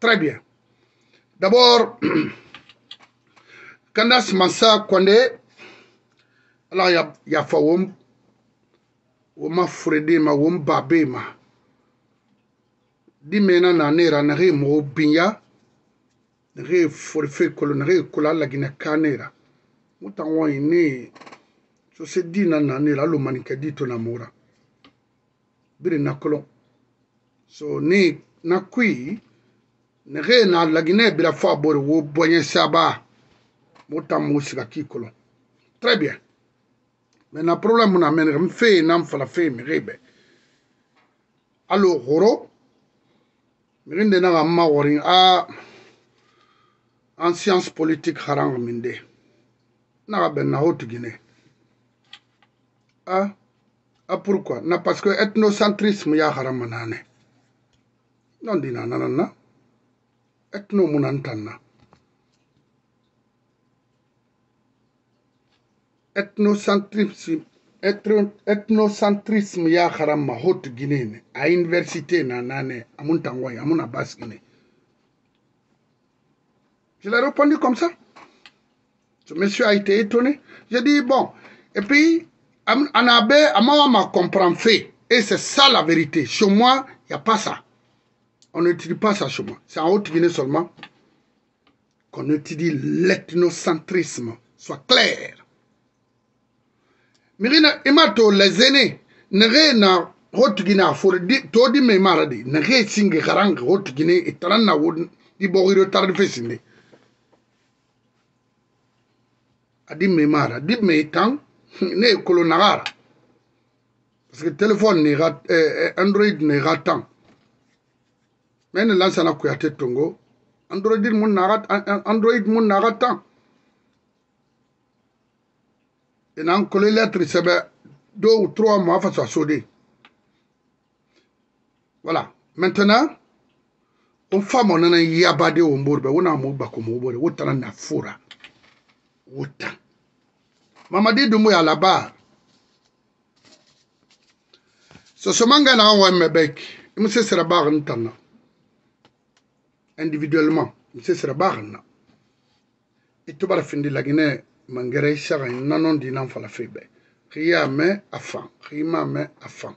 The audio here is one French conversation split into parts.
Très bien. D'abord, Candace Massa Kwande, alors il y a Fawom, Woma Fredé, ma Wom Babé, ma. Dimena Nanera, Nare Mobinya, Nare Forfé Kolo, Nare Kola Lagina Kanera. Moutanwa Ine, Sose Dina Nanera, Lomanika Dito Namura. Bire Nakolon. So, ne Nakui, nege na laginɛ bira fɔ a bori wo bɔɲɛ saba. Mo tam mo siga k'i kɔlɔ très bien. Maintenant problème na mɛ nege n fee nan fala fee mege bɛ alo horo mege n de naga n ma wɔri a en science politique harang min de naga bɛn na ho tiginɛ a a pourquoi? Na parce que ethnocentrisme ya haramana ne non dina nanana ethno munantanna ethnocentrisme ethnocentrisme ya harama hot guinée a université na nane amun tangoy amun abbas guinée je l'ai répondu comme ça. Ce monsieur a été étonné. J'ai dit bon et puis anabe amawama comprend fait et c'est ça la vérité. Chez moi il n'y a pas ça on n'étudie pas ça chez moi c'est en haute guinée seulement qu'on étudie l'ethnocentrisme. Soit clair. Mirina ima to lezene nege na hotugina for di to di me mara di nege singe garang hotugine itaran na won di bogiro tar fesinde adi me mara di me tang ne kolo nagara parce que téléphone ne ga eh, android ne ga tang mene lansana kuyate tongo. Android mun naga android mun naga tan ina an kolo lettre sɛbɛ dɔw trois mois faso sode voilà. Maintenant o famo nana yabade wo mbori bɛ wona mo gbako mo bori wo tana na fura wo tan mamadi dumu ya labar sosomanga na an wɛmɛ bɛk imu se sɛrɛ baag n tanna individuellement. Nse sera baxanna itubara findi lagine mangere isaxa nanon dinan fala febe xiya me a fan xima me a fan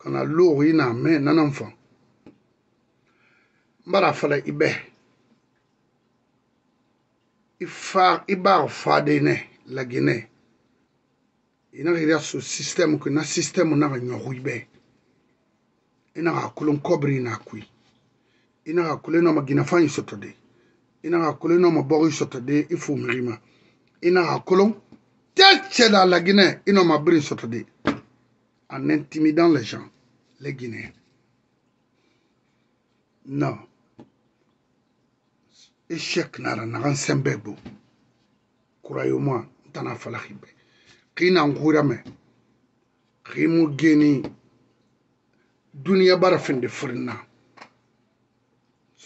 kana luxu ina me nanan fan mbara fala i be i baxa fadene lagine inaxa ida so système ku na système naxa ɲoxu i be inaxa kulun kobri ina kui. Ina ga kulun ma gina fan sotode ina ka kolon no mabɔgi sɔtɔ de i fo mirima ina ka kolon tel cɛ da la Guinée ina ma biri sɔtɔ de. En intimidant les gens les Guinéens. Non. Échec nara nagan sɛnbɛ bo. Croyez-moi n tana falaki bɛ k'i na nkura mɛ k'i mu geni. Duniya bara finde furinna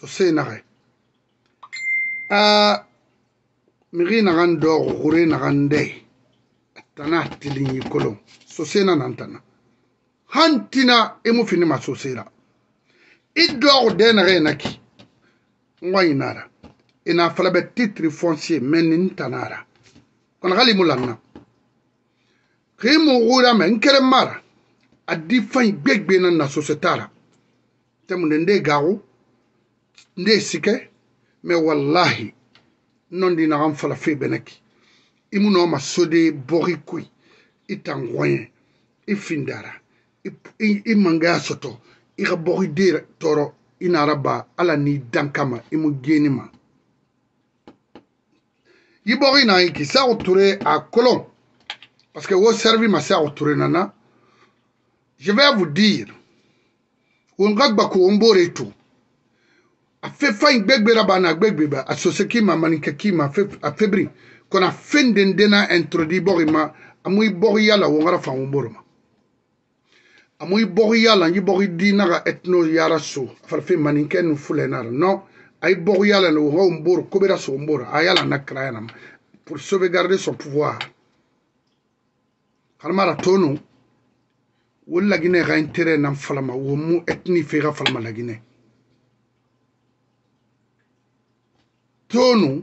sosai naxe a mixi naxan doox xure naxan de a tana tilinɲi kolon. Sosena nan tana. Hantina e i mu finima sosera i doox de naxe naki ngoyinara ina e falabe titre foncier mais nin tanara kono xali mu lanna xi mu xurame n kerem mara. A di faɲ gbegbenan na sosetara temunden de gaxu nde e sike me wallahi nondi naxan fala febenaki i mu nooma sode boxi koy i tangoyen i findara i mangaya soto i xa boxi de toro i nara ba ala ni dankama i mu genima i boxi na i ki saxu ture a kolon parce que wo servi ma saxu ture nana je vais vous dire won xa gbaku won bore tu afefa gbɛgbɛra ba. Na gbɛgbɛba asose kima manika kima afebri kɔna fen den dena introdi bɔgi ma amu i bɔgi yala wɔngara fanwu boro ma amu i bɔgi yala i bɔgi di naga etno yara so. Farfe maninkɛ nu fulɛ nara no ai bɔgi yala na wɔngɔ boro kobera so boro a yala na kraya na ma. Pour sauvegarder son pouvoir. Kalmara tonu wala gine ga intérêt nan falama. Wo mu etni fe ga falama la gine tonu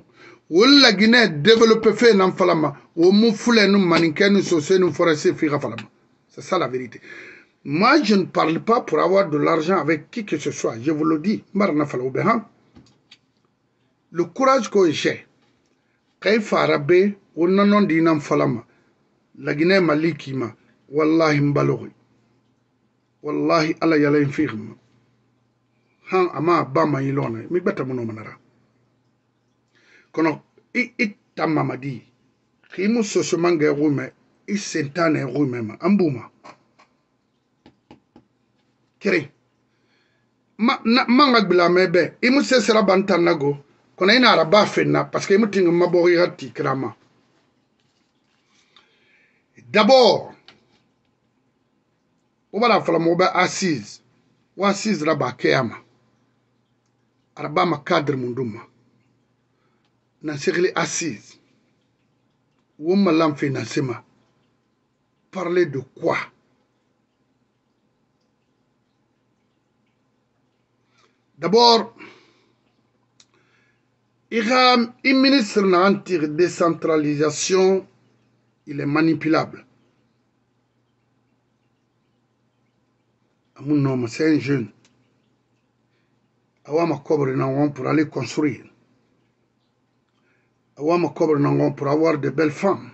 wala guinée développé fait nan falama wo mu fule nu maninkɛ nu sose nu forestier fi falama. C'est ça la vérité. Moi je ne parle pas pour avoir de l'argent avec qui que ce soit. Je vous le dis o bɛ le courage que j'ai kay fara be wo nanon di nan falama la guinée maliki ma wallahi mbalogi wallahi ala yala in fiixma han ama ba ma yilona mi gbata muno manara kɔnɔ i i ta mamadi k'i mu sosomangɛ rumɛ i sen t'a nɛ rumɛ ma an b'u ma kiri ma na man ka gbilamɛ bɛ i mu se sira ban tan nago kɔnɔ i n'ara ba fen na parce que i mu tingi mabɔ i ka ti kira ma d'abord wo b'a la fɔlɔ mɔgɔ bɛ assise wo assise la b'a kɛ ya ma araba ma cadre mun d'u ma. Segli assise na sema parler de quoi? D'abord un ministre na anti décentralisation. Il est manipulable. Amun nom c'est un jeune. Awama cobre na pour aller construire awama cobre nangon pour avoir de belles femmes.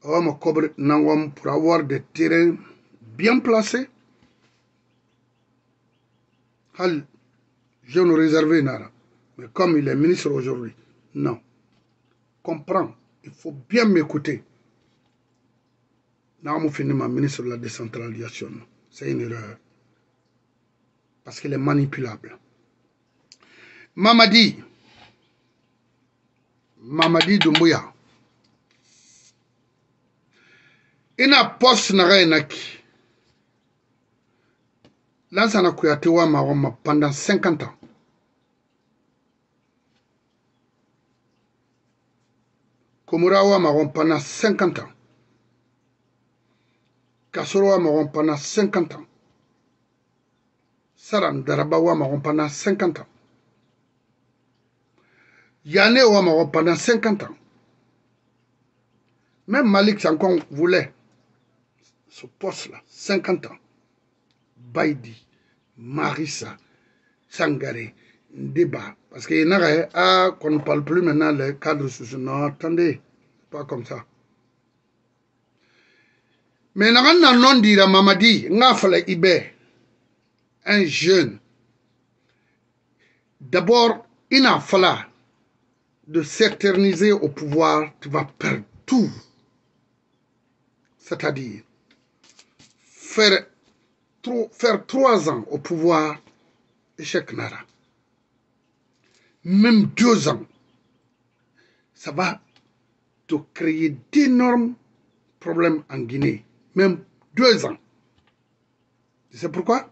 Pour avoir des terrains bien placés. Hal jeune réservé nara mais comme il est ministre aujourd'hui non. Comprends il faut bien m'écouter. Namu finima ministre de la décentralisation. C'est une erreur. Parce qu'il est manipulable Mamadi. Mamadi Doumbouya ina poste na ga naki. Lansana Kouyaté wa maroma pendant 50 ans. Komura wa maron pendant 50 ans. Kasoro wa maron pendant 50 ans. Saran Daraba wa maron pendant 50 ans Yanné Ouamaro pendant 50 ans. Même Malik Sankon voulait ce poste-là, 50 ans. Baïdi, Marissa, Sangaré, débat. Parce qu'il y en a ah, qu'on ne parle plus maintenant les cadres sociaux. Non, attendez, pas comme ça. Mais n'a non dire Mamadi, n'a fallu Ibé, un jeune. D'abord, il n'a fallu de s'éterniser au pouvoir, tu vas perdre tout. C'est-à-dire faire, faire trois ans au pouvoir, échec nara. Même deux ans, ça va te créer d'énormes problèmes en Guinée. Même deux ans. C'est pourquoi?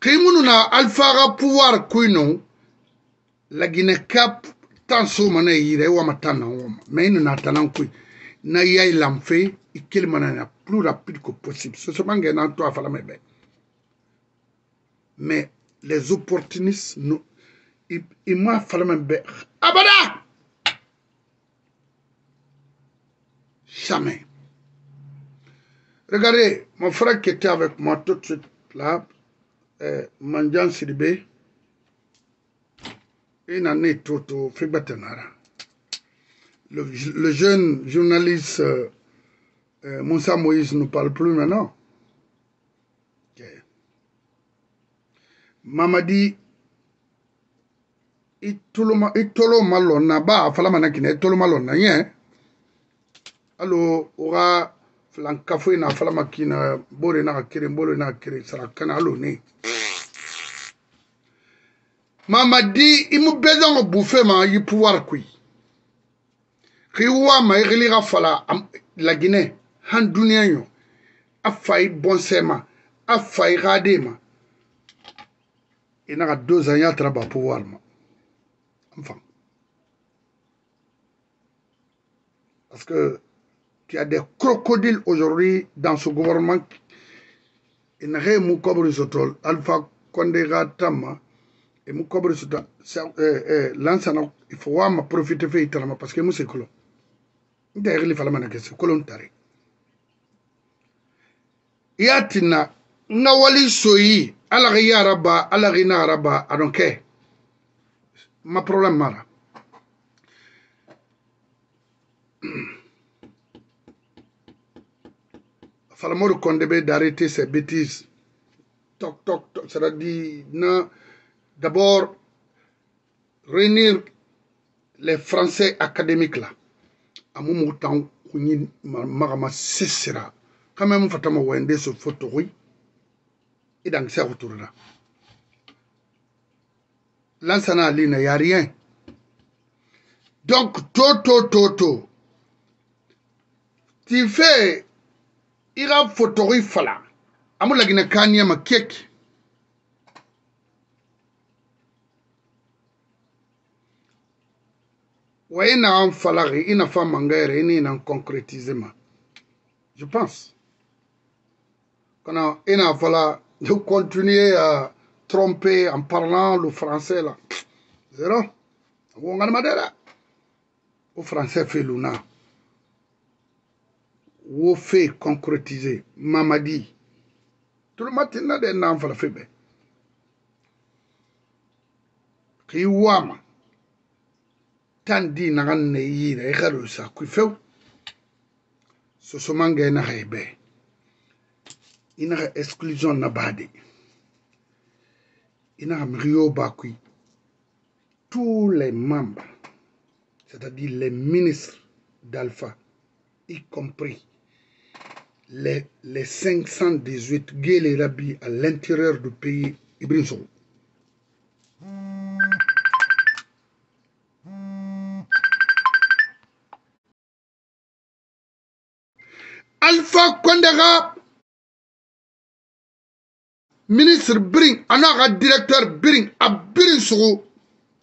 Quand alpha pouvoir la Guinée cap tan soma na yira ina na na plus rapide que possible ce sera ngai na to afala mais les opportunistes nous ils m'a fala mebe abada! Jamais regardez mon frère qui était avec moi tout de suite là euh, ina ne toto fibatanara le, le jeune journaliste euh, euh, Moussa Moïse ne parle plus maintenant. Okay. Mamadi itoloma itoloma lona ba fala mana kine itoloma lona ye alo ora flankafo ina fala makina bore na kire bore na kire sarakana alo ne mamadi imubezango bufe ma yi pouvoir kui kiwa ma e igili ga fala la guinée han dunia yo. Afai bonsema afai gadema ina e ga deux ans ya traba pouvoir ma. Enfin parce que il y a des crocodiles aujourd'hui dans ce gouvernement e ina ge mu kobri sotol alpha kondega tama tamma e mu kobri suta eh, eh, lansana il faut wama profiter fe italama parce que mu sekolo nta yegli falama na kese kolon tare ya tinna nga wali soyi ala ga yara ba ala ga na raba i don't care ma problème mara Falamoro Kondebe d'arrêter ses bêtises. Toc, toc, toc. C'est-à-dire, d'abord réunir les français académiques là. Amu mu tan kunyi magama sisira. Kama mu fatama wende so foto hui idan sai huturna lansana alina y a rien. Donc toto toto ti fe i ka fotori fala. Amu lagina kaniya ma keki wa i nagan falagi i nafa manga yɛrɛ i ni nan concrétiser ma je pense. Kana i na fala de continuer à tromper en parlant le français là. Zéro. Wo nganima dɛ dɛ o français fait luna wo fe concrétiser. Mamadi tulu matinna de nan fala febe ki wama tan di nagan ne yira sa ku few so so mange na hebe ina exclusion na bade. Ina mrio tous les membres c'est-à-dire les ministres d'Alpha y compris les, les 518 guélés rabis à l'intérieur du pays Ibn Alpha Kondega, ministre Bring, anaga directeur Bring, à Birin Sow,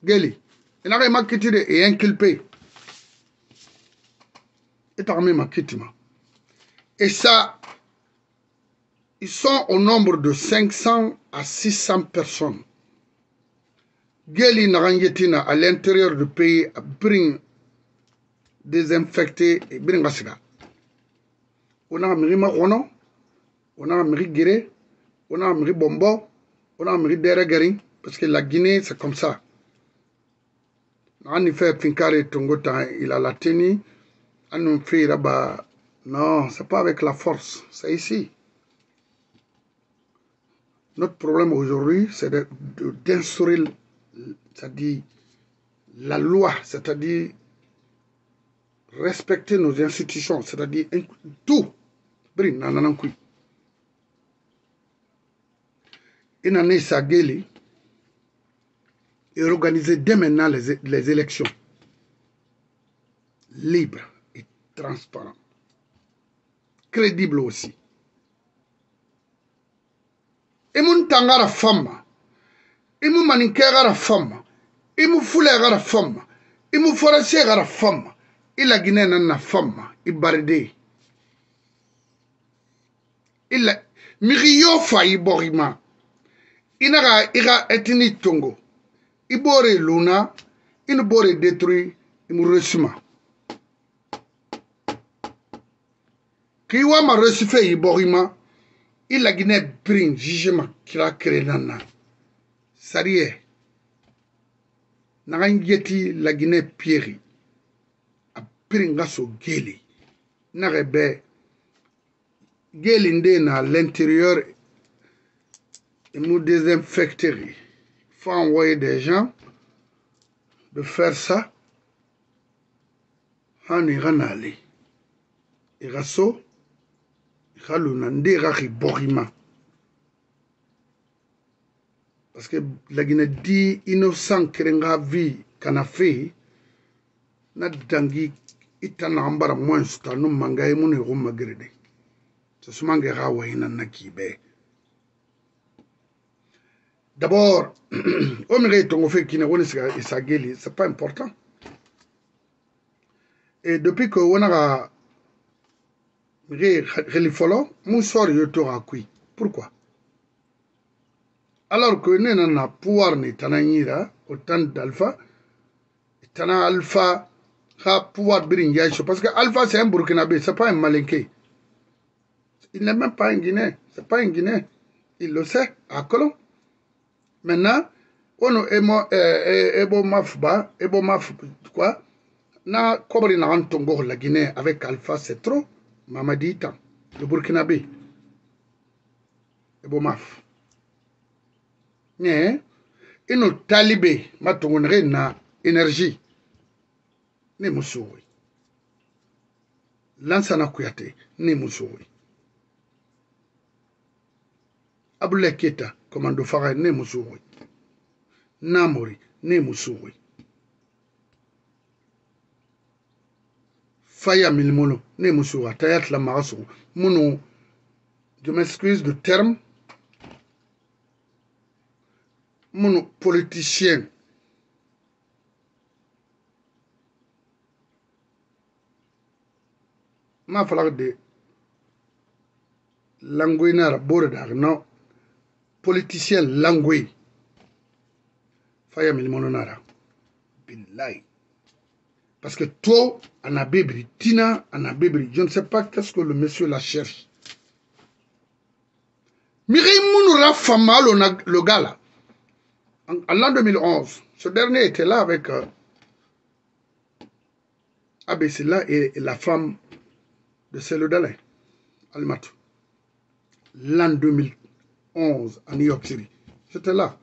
Geli. Il n'a quitté et inculpé. Et t'as ma et ça, ils sont au nombre de 500 à 600 personnes. Geli Narangetina à l'intérieur du pays à bring désinfecté et bring gasira. On a Marono, on a mis Guéré, on a mis Bombo, on a mis Deregari, parce que la Guinée c'est comme ça. On a fait Finkare Tongota, il a la tenue, on a fait là-bas non, c'est pas avec la force, c'est ici. Notre problème aujourd'hui, c'est d'instaurer, c'est-à-dire la loi, c'est-à-dire respecter nos institutions, c'est-à-dire tout. Nananankui. Inane Sageli et organiser dès maintenant les, élections. Libres et transparentes crédible aussi. imun tangara famma imu maninke gara famma imu fule gara famma imu forase gara famma ila guinée na na fama i baride. Ila miri yo fa i borima ina ga i ga etini tongo. I bore luna ini bore détruit imu resuma k'i wa ma resufe i borima i laginɛ birin jugement kira kerenna na. C'est à dire naga n yeti laginɛ pierre kiri ngaso geli. Narebe geli nde na l'intérieur nous désinfecterie faut envoyer des gens de faire ça. Hani ira na ale ira so ira lona nde ira riborima. Parce que lagina di innocent kiri nga vi kana fe na dangi ita na ambara moins ta no manga e mun go magrede so sumange ga wayna na kibe. D'abord o mi ga tongo fe kina woni sa isageli c'est pas important. Et depuis que wona ga ge geli fɔlɔ mun sɔri yo to ga kui. Pourquoi? Alors que ne nana pouvoir ni tana yira au temps d'alpha tana alpha ha pouvoir birin yaisho parce que alpha c'est un burkinabé c'est pas un malinké. Il n'est même pas un guinéen c'est pas un guinéen. Il le sait à Colomb. Maintenant ono emo eh, ebo mafba ebo maf quoi na kobri na antongo la Guinée avec Alpha c'est trop Mamadi Tan le Burkinabé. Ebo maf. Ne ino talibé matongo na énergie ni musuwi lansana kuyate ni musuwi abdulayi keta komando faga ne musuwi namori ne musuwi faya milimolo ne musuwa tayat la maga sugu minnu je m'excuse de terme. Minnu politicien. Ma falak de langoy nara bore da no? Politicien langoy faya milimono nara billahi. Parce que toi en abébri tina en abébri je ne sais pas qu'est-ce que le monsieur la cherche. Miri munu ra famalo le gars là. En, l'an 2011 ce dernier était là avec euh, Abessila et, et la femme de Selodalin, Almatou, l'an 2011 à New York City. J'étais là.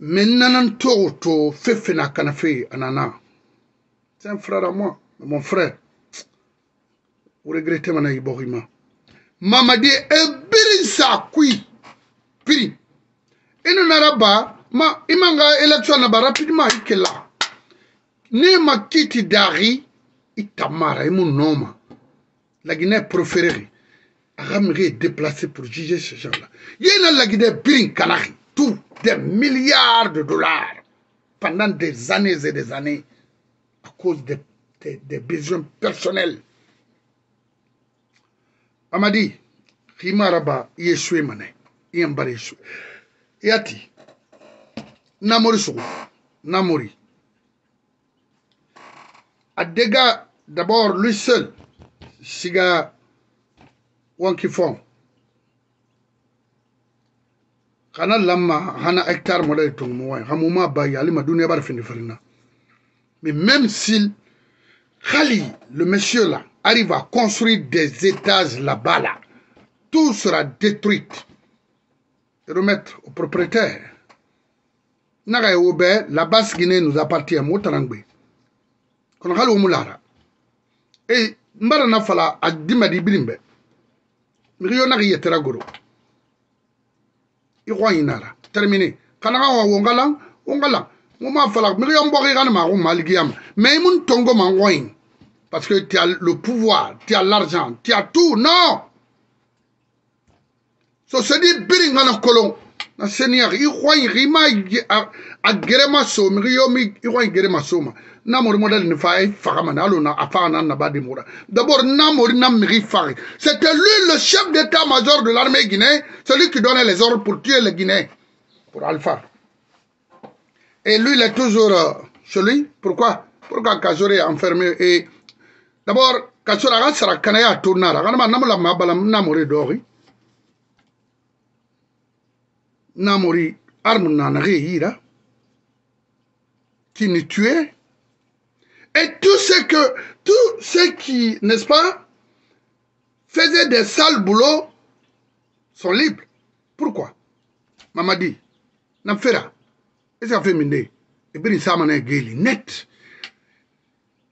Maintenant, Toto, Fefena Kanafe, Anana. C'est un frère à moi, mon frère. Vous regrettez mon Iborima. Mamadi e sa kui. Piri. Inu naraba, ma imanga élection na ba rapidement ikela. Ne ma kiti dari, Itamara, noma. La Guinée préférée. Aramiri est déplacé pour juger ces gens-là. Il y a la Guinée Birin Kanari, tout des milliards de dollars pendant des années et des années à cause des, des, besoins personnels. Amadi, Rimaraba, Yeshua Mane. Yati, Namori Sogo, Namori. Adega, d'abord, lui seul, Siga Wankifon. Kana lama, hana hectare modèle ton moyen, hamuma bayi, alima dunia bar fini farina. Mais même s'il, Khali, le monsieur là, arrive à construire des étages là-bas là, tout sera détruit. Et remettre au propriétaire. Naga base Guinée nous appartient, Motarangbe. Kono hali womu lara e mbara na fala a dimadi birimbe migi yo nagi yetera goro. I xoayi nara terminé kana ga wa wongalan wongalan ngoma fala migi yo mbogi gana ma go maligiyama mais mun tongo ma ngoyin parce que tu as le pouvoir tu as l'argent tu as tout. Non! So se di biri ngana kolon na c'était lui le chef d'état-major de l'armée guinéenne celui qui donnait les ordres pour tuer les Guinéens pour Alpha. Et lui il est toujours euh, celui pourquoi? Pourquoi est enfermé d'abord Kazore a kanaya namori arme qui nous tuait et tout ce que, tout ceux qui, n'est-ce pas, faisaient des sales boulots sont libres. Pourquoi? Mamadi, Namfera, est-ce que fait minde Et bien, ça m'a dit, net.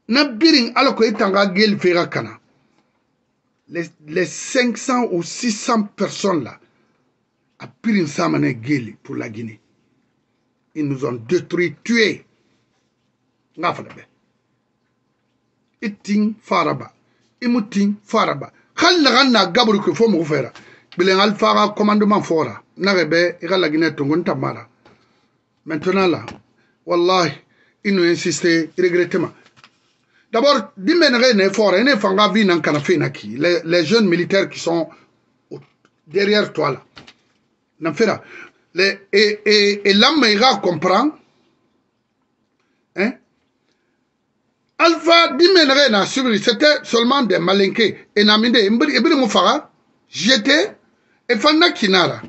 Na biring alors que etanga gel fera kana. Les, les 500 ou 600 personnes là, à m'a gel pour la Guinée. Ils nous ont détruits, tués. Itin faraba faraba gabru fera. Fara commandement fora na rebe ira la guinée maintenant là wallahi inu insister regrettement d'abord les jeunes militaires qui sont derrière toi là n'en fera et, et, et l'homme ira comprendre hein Alpha Dimenere na subri, c'était seulement des malinqués. Et naminde, ibiri mufara, j'étais, et fanda kinara.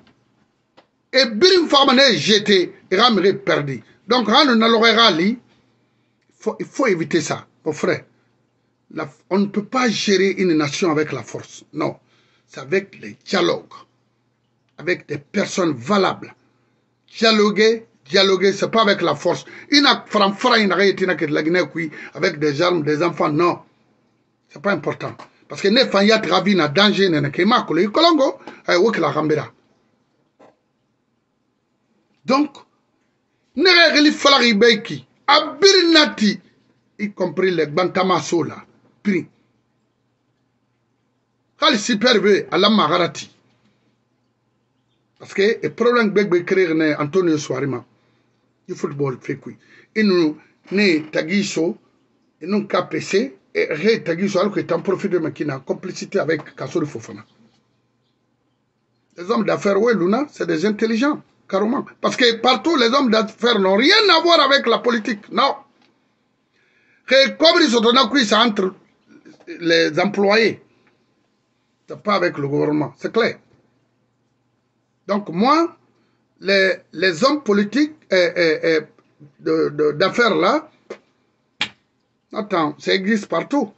Et birim famane j'étais, et ramire perdu. Donc, ranu n'alorera li, il faut éviter ça, mon frère. La, on ne peut pas gérer une nation avec la force. Non. C'est avec les dialogues, avec des personnes valables. Dialoguer, dialoguer, c'est pas avec la force. Avec des armes, des enfants, non. C'est pas important. Parce que ne fanya travi na danger ne gambira. Donc ne beki abirnati y compris les bantamaso là pris. Kali superbe ala magarati. Parce que le problème que vous créer Antonio Soarima, du football Et nous, ne tagiso, et nous KPC, et ré tagiso, alors que en profite de ma complicité avec Kassori Fofana. Les hommes d'affaires, oui, Luna, c'est des intelligents, carrément. Parce que partout, les hommes d'affaires n'ont rien à voir avec la politique. Non. Que comme ils sont entre les employés. C'est pas avec le gouvernement, c'est clair. Donc moi, les, hommes politiques et, d'affaires là, attends, ça existe partout.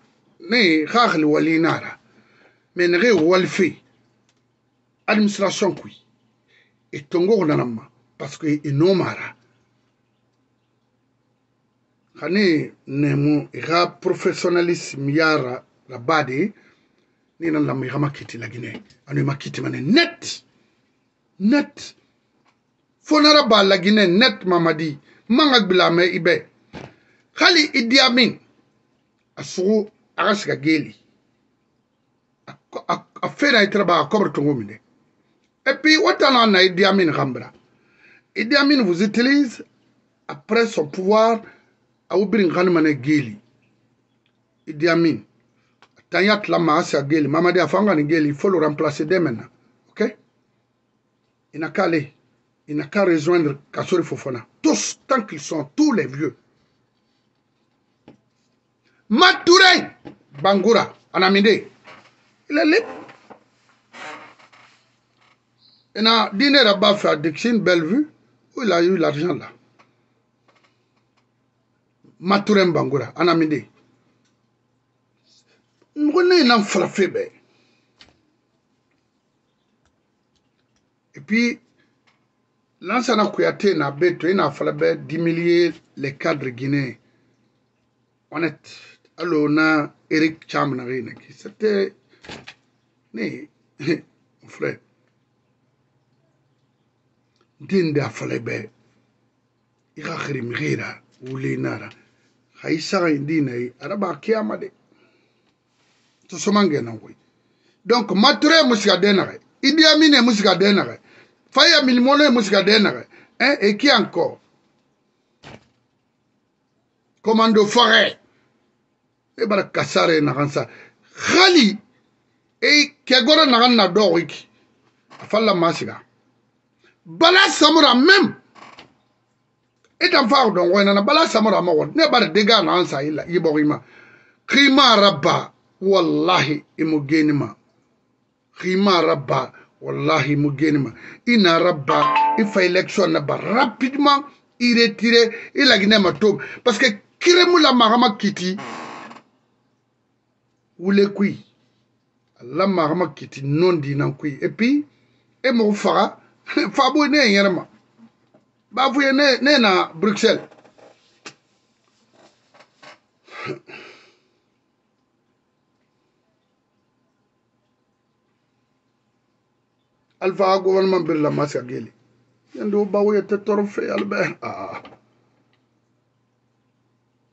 Mais mais ne walfi administration kui. Et tongo nanama parce que inomara khani nemu ira professionnalisme yara la bade ni nan lam ira makiti la Guinée. Anu makiti mané net net. Fonara ba net mamadi. Manga gbilame ibe. Khali idi amin asugu agasiga geli. A itra ba kobre tongo mine. Et puis na amin vous utilise après son pouvoir a ubrin ghanmane geli. Idi amin tanyat la ma asa geli. Mamadi afanga ni geli. Il faut le remplacer dès il n'a qu'à aller. Il n'a qu'à rejoindre Kassori Fofana. Tous, tant qu'ils sont tous les vieux. Matouré Bangoura, Anamide, il est libre. Il a dîné là-bas à Dixine, Bellevue, où il a eu l'argent là. Matouré Bangoura, Anamide. Nous frappé. Et puis lansana kuyate na be to i n'a fɔla bɛ dimiliye le cadre guinéen honnête. Alo na eric cham na ge naki c'était ne mon frère. Din de a fɔla bɛ i ka xirimixira wulenara xa i saga i di na ye araba kiyama de. Tosomangena koy donc mature musiga den naxe idiamine musiga den naxe faya milimolo emusika denere hein, et qui encore? Commando forêt. Eh, e bara kasare nagan sa hali e eh, kegora nagan eh, na dɔ wiki. A falla masiga bala samura même. E tan fa dɔn ko nana bala samura ma wɔn ne bara dega nagan sa ila i bɔgɔ ima. Kima rabba wallahi imu genima kima rabba wallahi mu ma. Na rabba i fa élection na ba rapidement i retire i lagine ma tob parce que kiremu la magama kiti wule kui la magama kiti non dinan kui et puis e mo faga fabo ne yerma. Ba fuye ne ne na bruxelles alfa gouvernement birla masa geli yando bawo yete torfe albe ah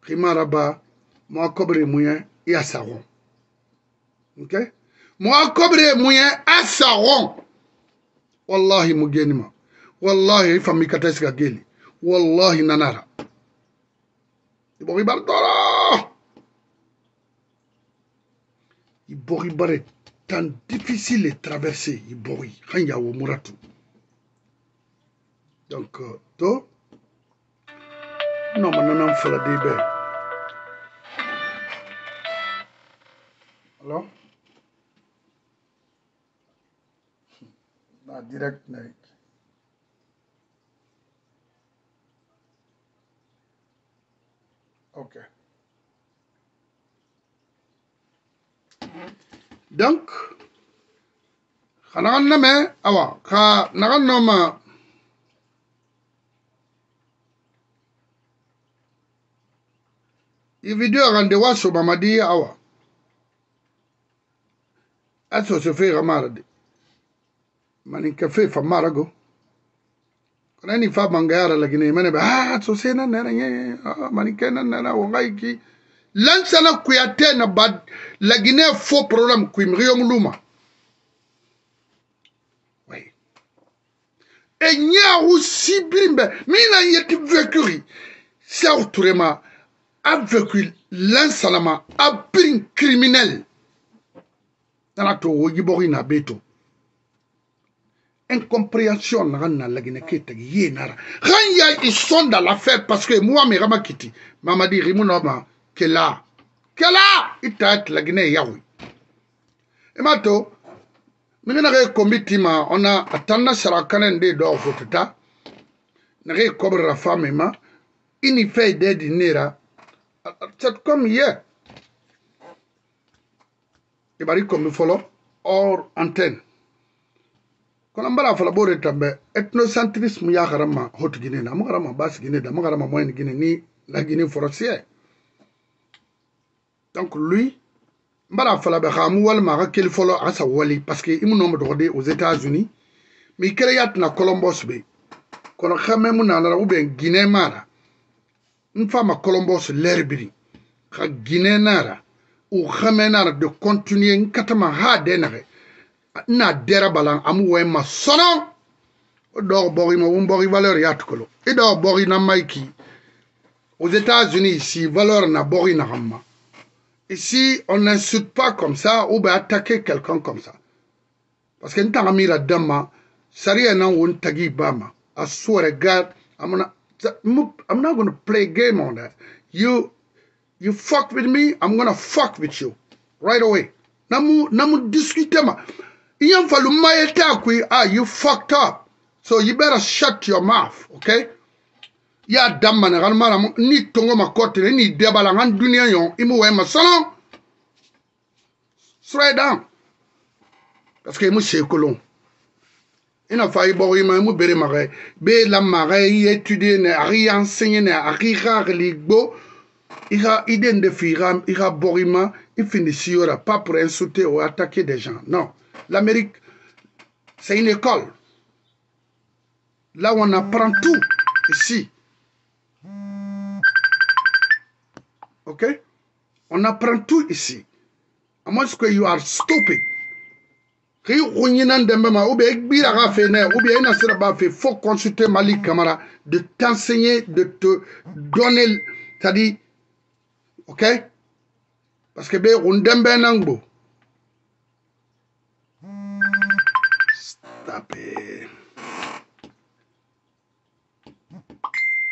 khimara ba mo kobre muye ya saron. Ok? Mo kobre muye asaron wallahi mugeni ma. Wallahi fami kataska geli wallahi nanara. Ibori bardora ibori bare tan difficile de traverser ibori kan yawo muratu donc to no ma nanan fala di be alors na direct na ok donc xanaxan na me awa xa naxan nooma i video xan de wa soɓama di awa. A soso fe xa mara de maninke fe fa marago. Konani fa mangayara lagine imene ɓe a ah, sose nan nena ah, maninke nan nena wongayi ki lansana kuyate na bad lagine faux problème kuim riyom luma oui e nyawu sibirimbe mina yeti vécuri Serge Tourema a vécu l'insalama a birin criminel nana to wo yibori na beto. Incompréhension naga na lagine ke tagi ye nara. Ran ya ils sont dans l'affaire parce que moi me rama kiti mamadi rimuno ma kela. Kela ita lagine yawi emato mingina ge komiti ma ona atanna sara kanen de do fotata na ge kobre la femme ma ini fait de dinera c'est comme hier ibari komi folo or antenne kono mbala fala bore tambe ethnocentrisme ya garama hot gine na magarama bas gine da magarama moyen gine ni la Guinée forestière donc lui mbala fala be asa wali parce que imu nomo dogode aux États-Unis mi kele yat na Columbus be. Kono xame mu na na ube Guinée mara Guinée de continuer denare na dera balan sono do bori ma un bori valeur yatkolo do bori na aux États-Unis ici valeur na Ici, on n'insulte pas comme ça ou bien attaquer quelqu'un comme ça. Parce que nous mira dama, sariya nan won tagi bama. I swear to God, I'm not gonna play a game on that. You, you fuck with me, I'm gonna fuck with you right away. Namu, namu discuter ma. Iyan falu mayeta kui, ah, you fucked up. So you better shut your mouth, okay? Ya damma ne gan mara ni tongo ma kote ni debala ngan dunia yon imu we ma salon straight down parce que mu sekolon ina fa i bogi ma mu bere mare be la mare i étudier ne ari enseigner ne ari rar ligbo. Ira iden de fira ira bogi ma i fini siora pas pour insulter ou attaquer des gens. Non. l'Amérique c'est une école. Là où on apprend tout ici Ok? On apprend tout ici. À moins que you are stupid. Runyinan dembe ma ou bien bien fe faut consulter Malik Kamara de t'enseigner de te donner c'est-à-dire OK? Parce que be rundembe nangbo Stop it.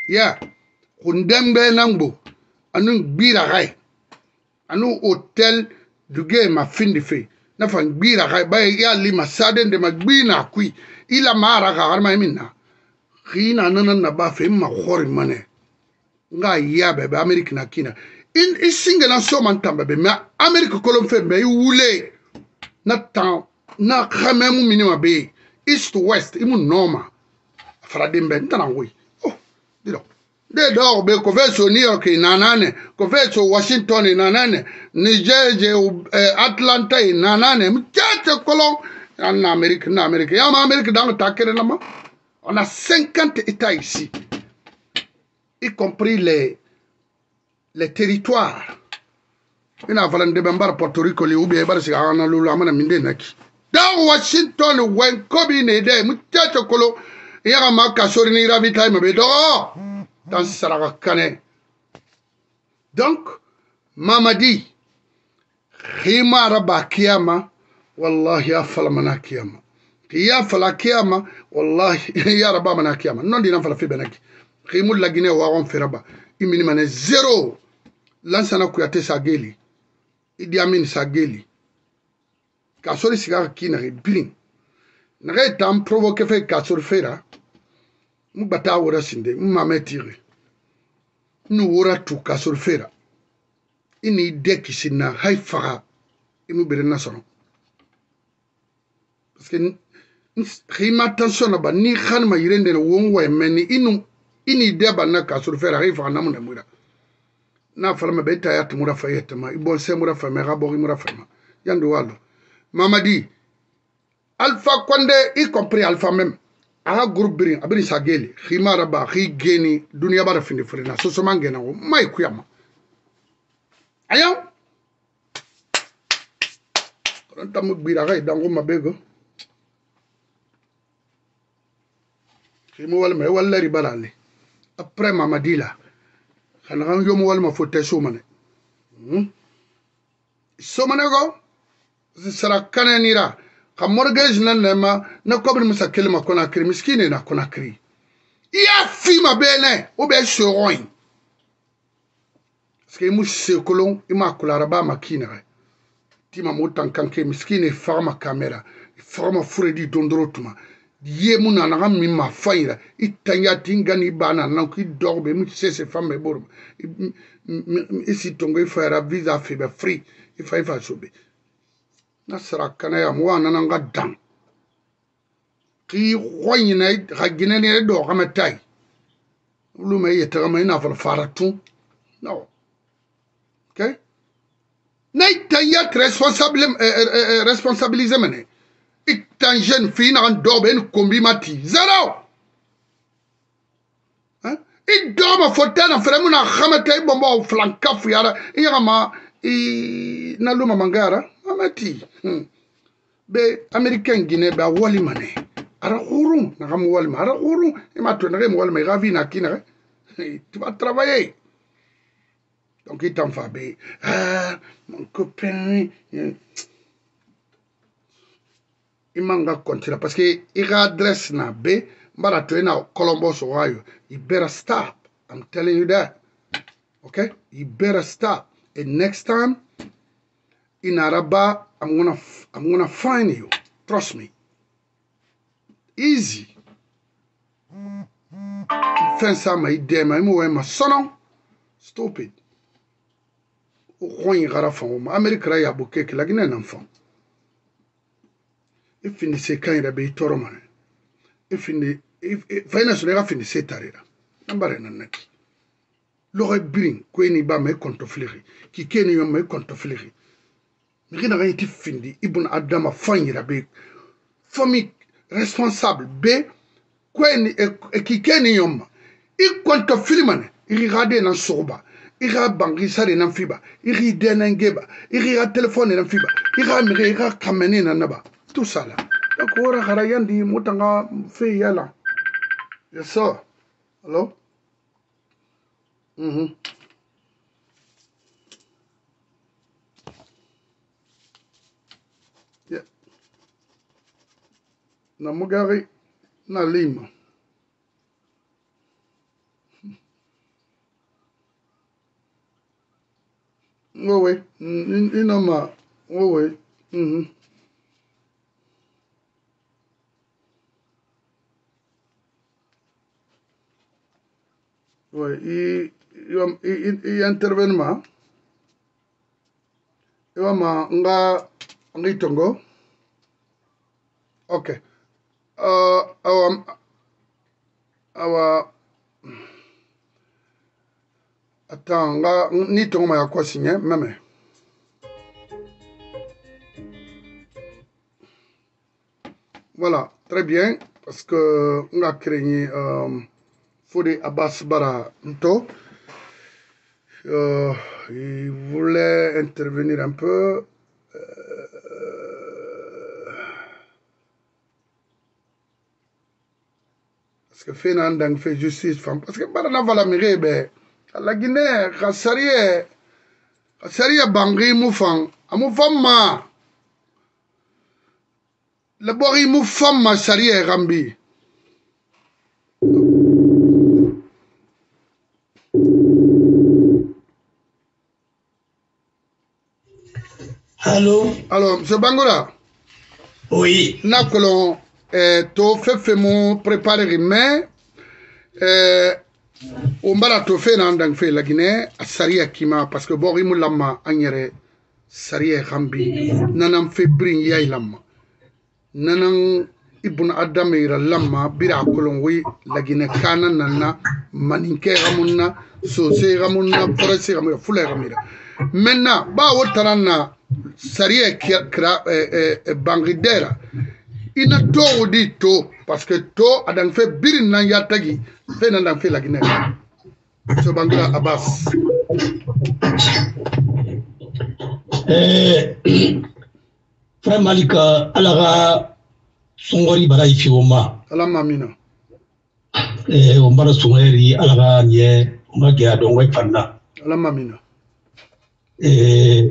Yeah. Rundembe nangbo anu gbira gai anu hotel duge ma findi fe na fan gbira gai ba ya li ma saden de ma gbina kui. Ila mara ga har ma minna. Khina nanan na ba fe ma khori mane. Nga ya be be america na kina. In isinga na so man tamba be ma america kolon fe be wule. Na tan na khamemu minima be. East west imu noma. Faradimbe ntana ngui oh dilo de dɔw be ko fɛ so new york nanane ko fɛ so washington nanane niger je eh, atlanta nanane mtete kolon en amérique en amérique ya ma amérique dans on a 50 états ici y compris les les territoires. Ina de bembar porto rico li ubi bar si ana lulu amana minde naki washington wen kobi de kolon ya ma ka sori ni dans saraka kane donc mamadi khima raba kiyama wallahi afala mana kiyama. Ya fala kiyama wallahi ya raba mana kiyama. Non dina fala fi benaki khimu lagine wa on feraba imini mane zero lansana kuyate sageli idi amin sageli ka sori siga kina bilin. Naga tam provoke fe ka sori fera n gbata wora sinde n mamɛ tiri n wora tu ka sori fera i n'i dɛ kisi na hayi faga i n'u bere na sɔrɔ parce que hayi ma tansɔn na ba ni hali ma yire ndɛnɛ wo n wayɛ mɛ ni i nu i n'i dɛ ba na ka sori fera hayi faga namu na mura n'a fɔra ma bɛ i ta y'a tumura fa i yɛ tɛma i bɔn sɛ mura fa mɛ i ka bɔ i mura fa ma yan do wa lɔ mamadi alifa kɔnde i kɔnpiri alifa mɛmu anga gurbiri abiri sageli. Khimara ba khigeni dunia bara fini frina so so mangena go mai kuyama. Ayo! Konta mu bira ga idango mabego. Khimu wal mai walla ribalale après mamadila khana ga yomu wal ma fotte so mane hmm? so mane go sara kananira ka mortgage na nema na kobri musa kelima konakiri miskine na konakiri iya fima bene o be sogoin parce que mu sekolon ima kulara ba makina tima mo tankanke miskine farma kamera farma furedi dondoro tuma ye mu na naga min ma fayira i tanya tingani bana na ki dogbe mu sese famme bor i si tongo i fayra visa fibe free i fay fa sobe نسرا كنيا مو أنا نغدان. كي خوين ناي خاجين ناي دو خما تاي لو ما يتغما ينا فال فارتو. نو. كي؟ ناي تاي ياك ريسبونسابل ريسبونسابيليزي مني إتانجين فين عن دوبن كومبي ماتي. زيرو إدوما فوتانا فرمونا خامتاي بومبو فلانكافو يارا. إيغاما إيه Hmm. na lo mamangara amati. Be américain guinée be a walima ne ara xurum naxa mu walima ara xurum ima to naxe mu walima ixa fina kinaxe eh? tu vas travailler. Donc i tan fa be. Ah, mon copain eh. i manga continue parce que i xa adresse na be. Mbara to i na colombo soxayo you better stop i'm telling you that. Okay you better stop And next time in Araba, I'm gonna I'm gonna find you. Trust me. Easy. Fensa ma idema imu wema sono. Stupid. Ukhoyin gara fan ma America ya buke kila gina nan fan. E Ifini se kan ira be e toro ma. Ifini e if fayna sura ga fini se tarira. Nambare nan naki. Lɔgɔ birin ko e ni ba ma i kɔntɔfiliri k'i kɛ ni yɔn ma i kɔntɔfiliri. mixina xa yiti findi ibun adama fanyira be fomi responsable be kweni ekikeni yomma i konto filimane ixi xa de nan soxoba i xa bangi sare nan fiba i xi denengeba i xi xa telefone nan fiba i xa mixe i xa kameni nan naba tout ça là. Donc wora xara yandi mutanga fe yala yes sir hello mm -hmm. na mugari na lima wewe inoma wewe mhm we i i i intervenema iwa ma. Nga uh, our our attends nga ni tongo ma ya kwasi nye meme. Voilà très bien parce que nga créé euh, Fodé Abbas Bara Nto euh, il voulait intervenir un peu parce que fe na ndang fe justice parce que bara na vala mire be. Ala gine ka sariye ka sariye bangi mu fam amu fam ma la bori mu famma sariya Allô Alors, M. Bangola Oui. Nakolon, eh, to fait fait mon préparé mais eh, on bala to fait nan dang fait la Guinée à Saria Kima parce que bon rimu lama anyere Saria Rambi nanam fait bring yai lama nanan ibn adam ira lama bira kolon wi la Guinée kana nana maninke ramunna sose ramunna forese ramunna fula ramunna maintenant ba wotaranna taranna sariya kira eh, eh, bangidera ina to di to parce que to adan fe birin nan ya tagi fe nan dan fe lagine. So bangira abbas. Eh, Frère Malika, alaga songori bara ifi oma. alama mina Eh, ombara songori alaga nye onga gya dongo ifanna. alama mina Eh,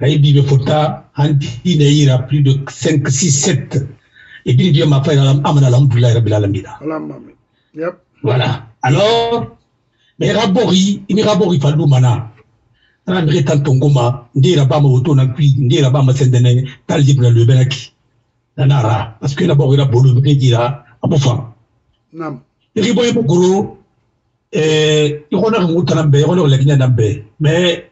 ray bi be fota hanti na yira plus de 5 6 7 et puis Dieu m'a fait amana alama mina yep. Voilà. Alors mais rabori imi rabori fallu mana ana mire tan tongoma ndira bama woto na kwi ndira bama sendene tal jibra le benaki nanara parce que d'abord ira bolo mire dira abofa nam. Iri boye bogoro eh ikona ko mutana be ikona ko lakinya nambe mais on na fala ma année dernière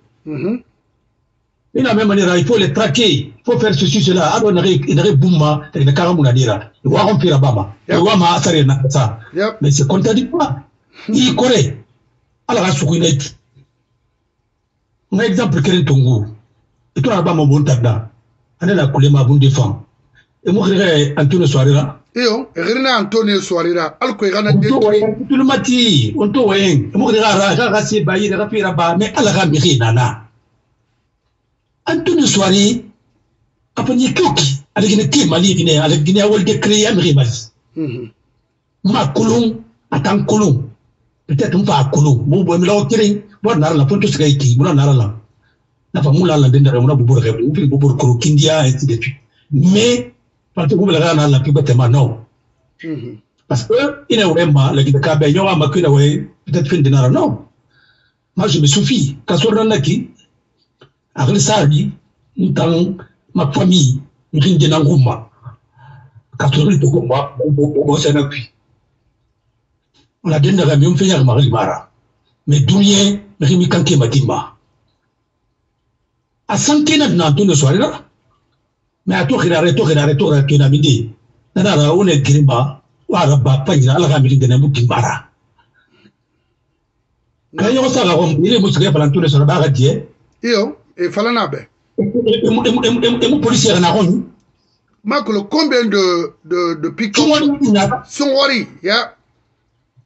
mhm. Ni na même manière il faut les traquer. Il faut faire ceci cela. Ado na re na re bumma ta na kara muna dira wa kon fira bama. Wa ma asare na sa yep. Mais c'est contradictoire. I kore ala ka suku ne tu un exemple kelen tongo. Et toi ba mo bon tada ane la kule ma bon défend et soirera iyo irina antonio soirira alko igana on de to wayen tout mati on to wayen e mo khire ra ra ga se ba yi ra pira ba mais ala ga mi khina na antone soiré apani koki ale gine ti mali gine ale gine wol de créer am rimas mhm. Ma kulun atan kulun peut-être n fa kulun mo bo mi lawo kiri bo nara la fonto siga iki mo nara la. Na fa mula la den dara mo na bubur re mo fi bubur kuro kindia ainsi de suite. Mais parce que vous la na la pi bete ma non mhm parce que ina we ma la ki ka be yo ma kina we peut-être fin de nara non moi je me suffis ka so na ki agli sari ntang ma famille nginje na nguma ka so ri to ko ma bo bo bo sa na ki on a daga mi mfenya ga mari mara. Me dunye me mi kanke madimba? A sanke na na to ne so ara me a to khira re to khira re to ra ke na mindi na na ra one grimba wa ra ba pa ni ala ga mi de na muti mara ka yo sa ga ko mi mu sike palan to ne so ba ga die. Iyo e falana be. E mu e mu e mu policier na ko ni makolo combien de de de na songori ya?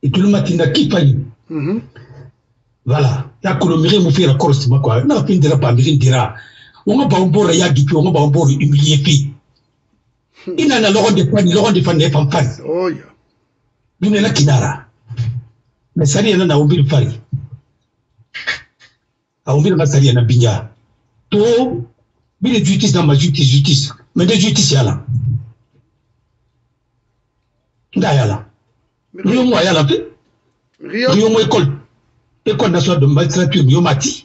E tout le matin na ki pa ni mhm. Voilà. Ya kono mire mu fira korsi ma quoi na pin dira pa mire dira wonga ba mbora ya gipi wonga ba mbora humilier fi ina na logon de pani logon de fan de fan fan oh ya dune na kinara. Mais sari na na umbir fari a umbir ma sari na binya to bile justice na ma justice justice mais de justice yala. Nda yala. Riyo mo yala fi riyo mo école école nationale de magistrature mi yo mati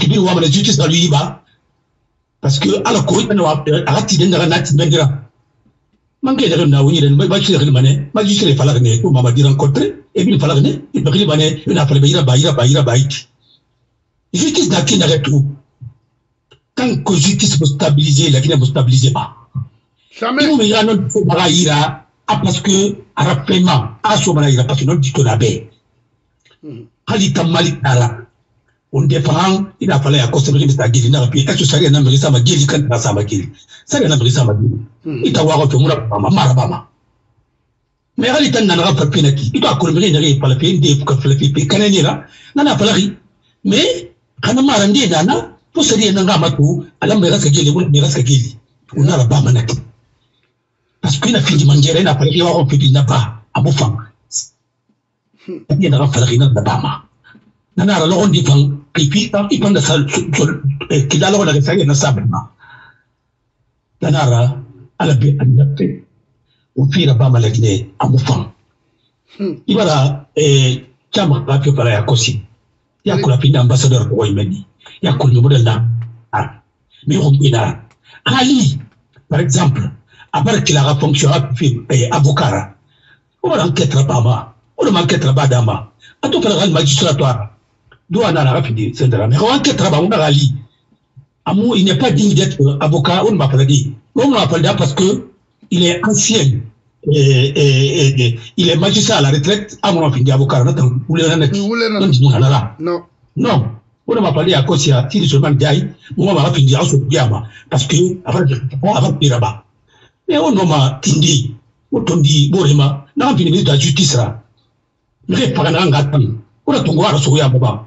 que bi wa ma justice lui ba parce que ala ko ina wa agati den daga nati bendira manke daga na wuni den ba ci daga mane ma ji sele fala ne ko mama di rencontrer et fala ne fala bayiti justice daga tout. Tant que justice peut stabiliser la Guinée stabiliser pas. Jamais. Imu mi non fo baga ira a parce que a so mana ira parce que non dito na be hali tamali dara on dépend ina fala ya kosa mi ta gili na pi eto sare na mi sama gili kan na sama gili sare na mi sama gili ita wa ko mura mama mara mama. Mais hali tan na na fa pinaki ito akor mi ne re pala pe de ko fala pe kanani la na na fala ri mais kana mara ndi na na fo sare na ngama tu. Alam mi rasa gili mi rasa gili una la ba manaki parce que ina findi mangere ina fala ya wa pe na ba abufang ni na fala ri na da ba ma nana ara logon di pang kipi ta ipan da sal kida logon da sai na sabna nana ara ala bi annabi o fira ba malakine amu fam ibara eh chama ba ke para ya kosi ya kula pinda ambassador ko imeni ya kula ni model na ah mi ko ina ali par exemple abar kila ga fonction a fi eh abukara o ba enquête ba ma o ma enquête ba dama. Ato fara gal magistratoire d'où on a la rapide, c'est de la mais on travaille, on a li. Amour, il n'est pas digne d'être avocat, on ne m'a pas dit. On m'a pas dit parce que il est ancien. Et, et, et, il est magistrat à la retraite, à mon fini avocat, le net. Non. Non. On m'a pas dit à cause de m'a fini ce parce que, avant, piraba. Mais on m'a tindi, on borema, n'a fini de la justice là. Mais pas un gâteau. On a ton goût à ce baba.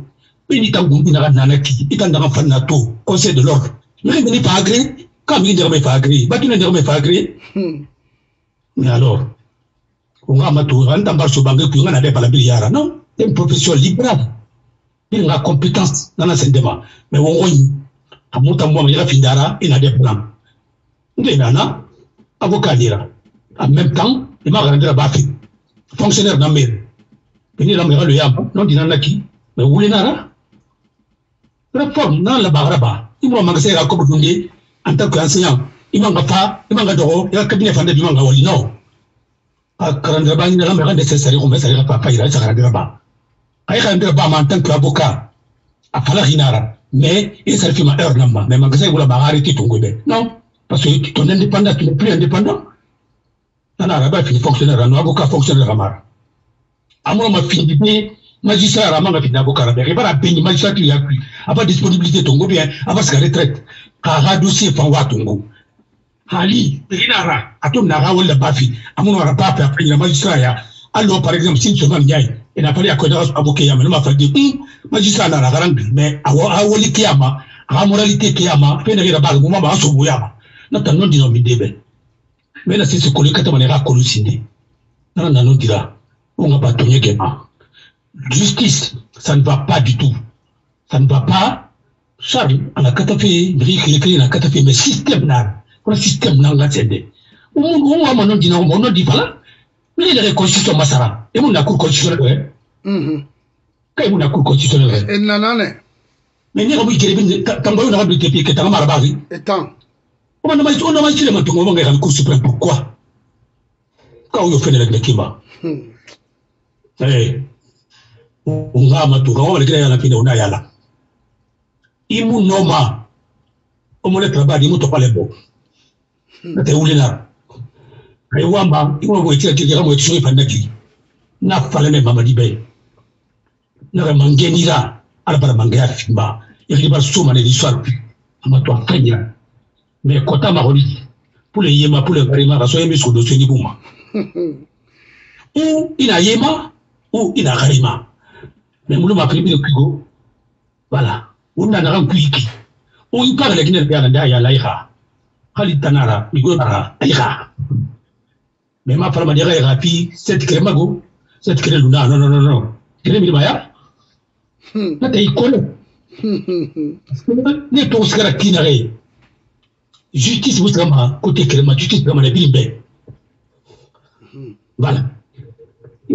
ni ta gumbi na ki to conseil de l'ordre mais ni pas agré pas agré ba tu ndanga pas agré mais alors on va ma to ran tambar so bangue ku ngana de bala bil yara non c'est une profession libérale il a compétence dans la sendema mais on ngoyi amuta mo ya findara ina de plan nde nana avocat dira en même temps il m'a rendu ba fi fonctionnaire na maire ni la maire le yamba non dinana ki mais nara réforme nan la bagara ba ibro manga sera ko dunde en tant qu'enseignant imanga fa imanga dogo ya cabinet fande bi manga wali no a karandira ba ni la mega nécessaire ko mesare ka fa ira sa karandira ba ay karandira ba ma en tant qu'avocat a fala hinara mais il s'est fait ma heure namba mais manga sera la bagara ti tungo be non parce que ton indépendant tu n'es plus indépendant nana araba fini fonctionnaire no avocat fonctionnaire ramara amro ma fini be magistrat a manga fini avocat rabe ke bara benni magistrat ya kui aba disponibilité tongo bien. Aba sika retraite ka ga dossier wa tongo. Hali ina ra. Atom na ga wala bafi. Amuno ra pape après la magistrat ya. Allo par exemple sin semaine nyai ina pali akoda avocat ya ma fa di hum magistrat na ra garang mais a moralité kiyama pe na ra ba mo ma so boya na tan non dino mi debe mais na mane ga kolo na na no dira ba justice, ça ne va pas du tout. Ça ne va pas. Charles, on a catafé, on a mais système là, le système là, on a cédé. On a mon nom dit mon nom dit voilà. A la constitution Massara. Et mon accord constitutionnel, ouais. Quand il y a cour constitutionnelle, Et nanane. Mais il y a de on a un peu de pays qui est en marabari. Étant. On a dit, on a dit, on a dit, on a dit, on suprême. Pourquoi? Quand on fait le Kima. Eh. Unga matuka wa lekera yana pina una yala. Imu noma. Omole trabadi mu topale bo. Na. Te ulina ai wamba imo bo tira tira mo tsui pandaki na fala me mamadi be na ga mangeni ra ala bara mangaya fimba. Ya ba soma ne l'histoire ama to afanya me kota ma holi pour les yema pour les garima raso yemi so do seni buma. Ou ina yema ou ina garima me mulu ma pribi kigo voilà. Unna na kan kuiki o in ka la gine ya da ya laiha hali tanara nara mais ma fala ma de ga pi set kere mago set kere luna non non non non. Kere mi ba ya. Na tay kole ne to skara kinare justice bu sama côté ma justice sama na bilimbe voilà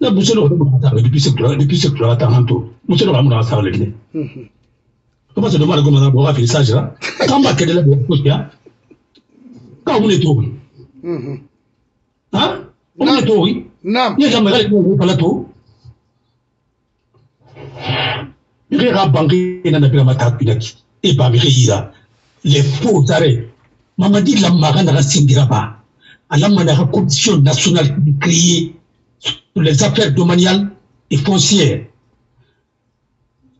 na buselo ko ba ta depuis secteur depuis secteur ta hanto muselo ka muna sa le kine ko ba se do mara ko ma bo ka fi sa jira kamba ke de la ko ya ka mun to ha o mun to wi nam ni ka mara ko pala to ni ka bangi na na bila mata pinaki e ba mi hira les faux arrêts mamadi la maga na ka singira ba alama na ka commission nationale créée sur les affaires domaniales et foncières.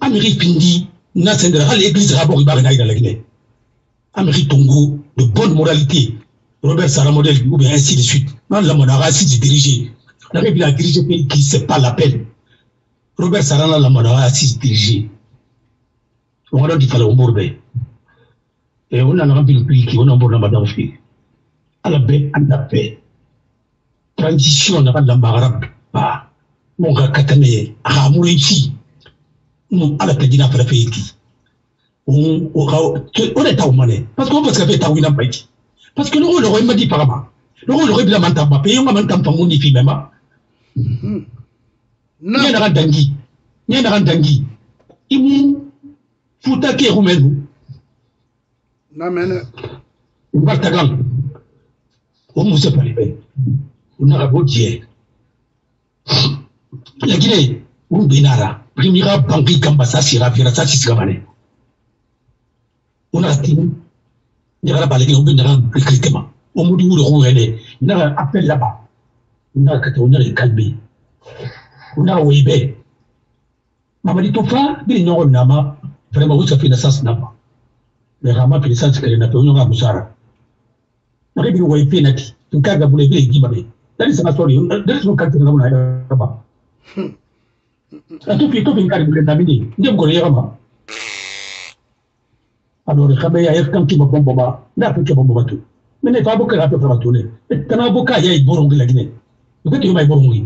Amérique Pindi, n'a l'église Rabor Ibarena la Guinée. Amérique Tongo, de bonne moralité. Robert Saramodel, ou bien ainsi de suite. Non, monarchie ainsi de diriger. La République a dirigé pays qui c'est pas la peine. Robert Sarana, la monarchie ainsi de diriger. On a dit qu'il fallait au Mourbe. Et on a un pays qui, on a un madame. À la baie, à la transition na bala magharab ba mo ga katane ha murenci mo ala ta dina fara feti on o ga on est taw parce que parce que fait taw parce que le rôle aurait dit par ma. Le rôle aurait bien manta ba pe nga manta fa ngoni fi mema ni nam na dangi ni na dangi imu futa ke rumenu namene bartagal o musa palibe unaga botie la Guinée un binara primira banki kamba sa sira fira sa sisi kamane unaga tin nyagara balegi ubi naga recrutement o mudi wuri ko wele naga appel là-bas unaga kata unaga kalbi unaga weibe mamadi tofa bili nyongo nama vraiment wusa fina sas nama. Mais rama fina sas kare na nati nkaga bule bili gibabe dari sana sorry dari semua kantor kamu naik apa itu itu tinggal di bulan ini dia bukan ya apa alors kame ya kan ki mabon baba na fi ke bamba tu mene fa buka rafi fa tu ne kana buka ya yi boron gila gine ko ti mai boron ngi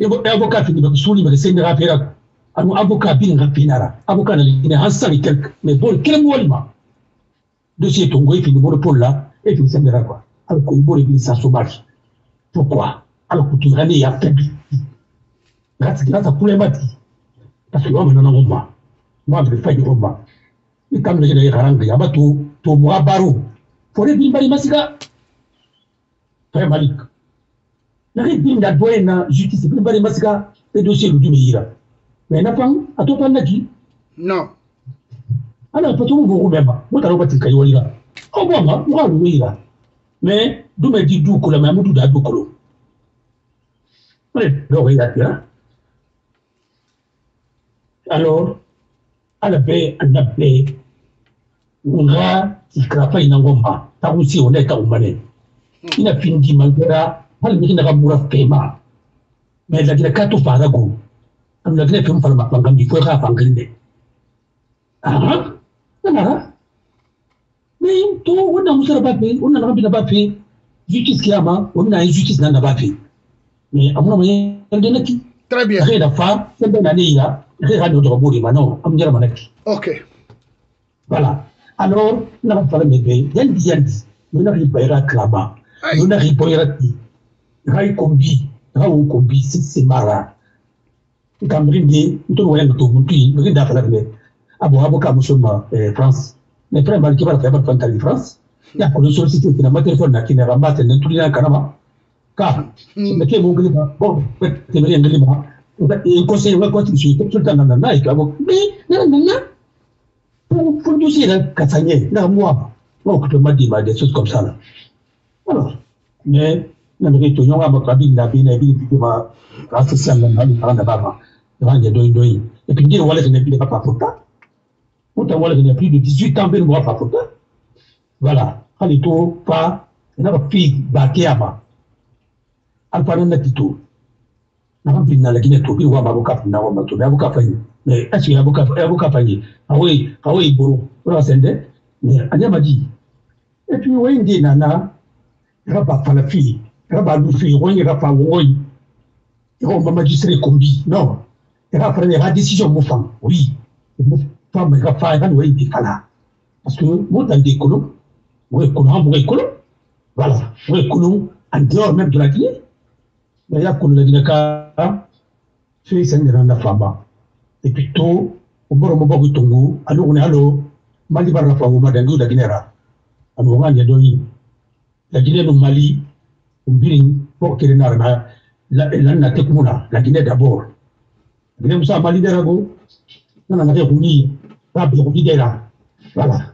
e bo ya buka fi ni ba suli ba sai ni rafi ra anu abuka bin ga pinara abuka na gine han sari kel me bol kel mo walma dossier to ngoy fi ni bor polla e fi sen dara quoi al ko bor bi sa sauvage pourquoi? Alors que tu gagnes ya faible grâce à parce que va moi je fais du combat ni kam ne jere garanga ya batu to mo abaru fore bin bari masika très malik doye na justice masika e dossier dumi yira mais na ato pan naki non. Ana pato mo go beba mo taro batin kai wira o bo ma mo alu yira mais dume di du ko la ma mudu da du ko lo Ouais, donc il a bien. Alors, à la baie, à la baie, on a, il crapa ina ngomba, ta usi on est à umane. Ina findi mangera, hal mi ina kamura fema. Mais la gina kato farago. Am la gina fem fala mapangam di kwa pangande. Ah, nana. Mais to wona musara bape, wona na kabina bape. Justice kiyama, wona injustice na na bape. mais amuna mai yanda naki très bien. Kai da fa sai da ne ya kai ga da buri ma no am jira manaki ok. Voilà. Alors na fara me be yandi yandi no na no na ti ko bi ka ka musoma france. Ki bala fa bala fantali france ya ko so si tina ma telefon na kina ba mate ne tulina kanama ka ne ke mo ngi ba bo te mri ngi ba. E conseil wa ko ti su to tan na na ka bo bi na na na. Pour du si na kasanye na moi moi ko to madi ba des choses comme ça là mais na mri to nyonga ba ka bi na bi na bi bi ba ka se sa na na ba ba. Doi doi. Et puis dire wala ne pas pas Pourtant, voilà, il y a plus de 18 ans, ben, moi, pas pour Voilà. Allez, tout, pas, il y a une fille, baké à ma. Alpha, n'a tito. N'a pas pu n'a guinée, tout, puis, ou à ma boca, n'a pas pu, n'a pas pu, mais, est-ce qu'il y a boca, il y a boca, oui, oui, bourreau, voilà, c'est mais, Anya m'a dit. Et puis, pas, oui, il va pas magistrer combi, non. Prendre décision, femme, oui. ka fa kan wai di kala parce que mo tan di kolo e kolo voilà. En dehors même de la Guinée? Mais ya kolo la Guinée ka fe sen de na famba et puis to o moro mo bagu tungu alo ne alo mali bar la da Guinée yi la Guinée Mali umbirin pour que na na la la la Guinée d'abord. Guinée musa Mali derago. Voilà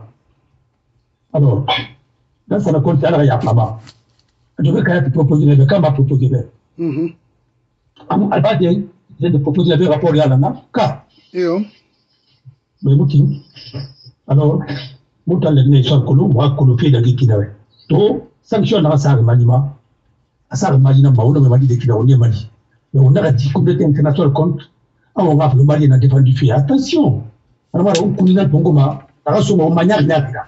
Alors, dans compte, il y a pas Je veux quand même proposer, mais quand m'a proposé, elle va dire, j'ai de proposer le rapport à l'ANA, car, mais Mouti, alors, Mouta le nez sur Kolo, moi, Kolo fait de l'Ikinawe. To, sanction dans sa remaniement, à sa remaniement, on a dit qu'il a on est mali. Mais on a dit communauté internationale compte, on va le Mali a défendu fait. Attention, alors on kunina tongoma daga soma o manya nyakira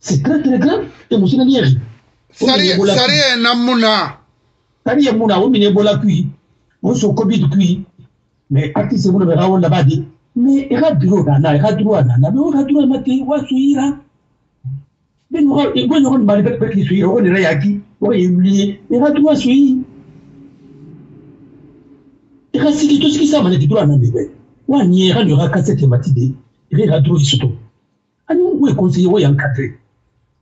c'est très très grave et musina ni yari sari sari namuna sari ya muna o mine bola kui o so covid kui mais artiste mo be rawo la badi mais era bureau na na era droit na na mais o droit mate wa suira ben mo e go nyon mali be be suira o ni ra yaki o siki to siki sa mane droit na be wa ni ga yo ga ka soto ani conseiller yankadre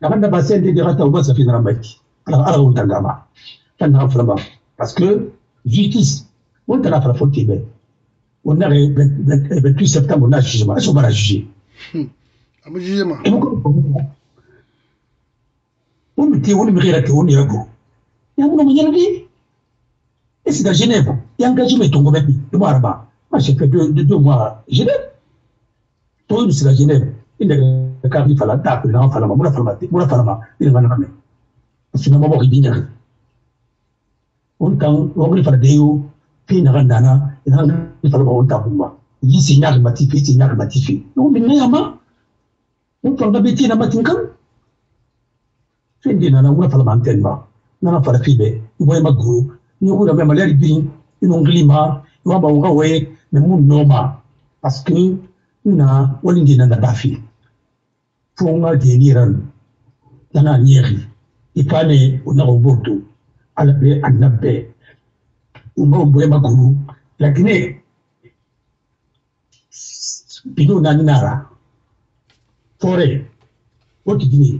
katmara na banda ba sende de rata on va sa fi na mbaki ala ala on tangama tan na flama parce que justice on t'a la faute ben. On a le 28 septembre on a jugement est-ce qu'on va la juger. Amu jugement on me dit on me rira que on est go ya mon mo nyala di Et c'est à Genève. Et engagé tongo même. Et moi là-bas. Moi, j'ai fait deux, deux, deux mois à Genève. Toi, c'est à Genève. Il est carré, il fallait taper, il fallait faire, il fallait faire, il fallait faire, il fallait faire. Parce que maman, il dit rien. On t'en, on va faire des yo, puis il randana, il fallait on tabumba. Il dit, c'est une matifi, c'est une matifi. Non, mais n'ayama. On parle de bêtises, na matinkan. Fendi na na, on va faire l'antenne, nana fara fibe iboye maguru ni ko da me maleri bin ino nglima iwa ba nga we me mun noma parce que na wani ndina na dafi fo nga de niran nana nyeri ipane una oboto ala be annabe umba boye maguru lakini bino na nara fore woti dini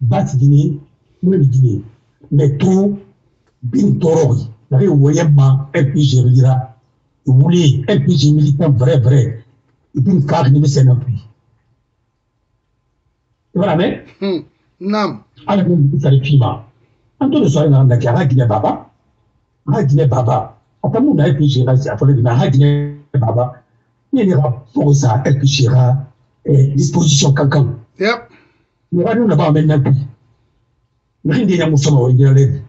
bati dini mweli dini tout bin tɔɔrɔ la ye woyɛ ma RPG yira wuli RPG militant vrai vrai bin kaag ni bɛ na b'a mɛn naam. Ala fi ma an to de sɔrɔ na na kɛ an ka ginɛ baba an ka ginɛ baba. A ta mun na RPG ka a fɔlɔ bi an ka ginɛ baba. Ne ne ka fɔko sa RPG ka disposition kan kan yep ni na b'a mɛn na bi nake ndi ya musoma wa njira lebi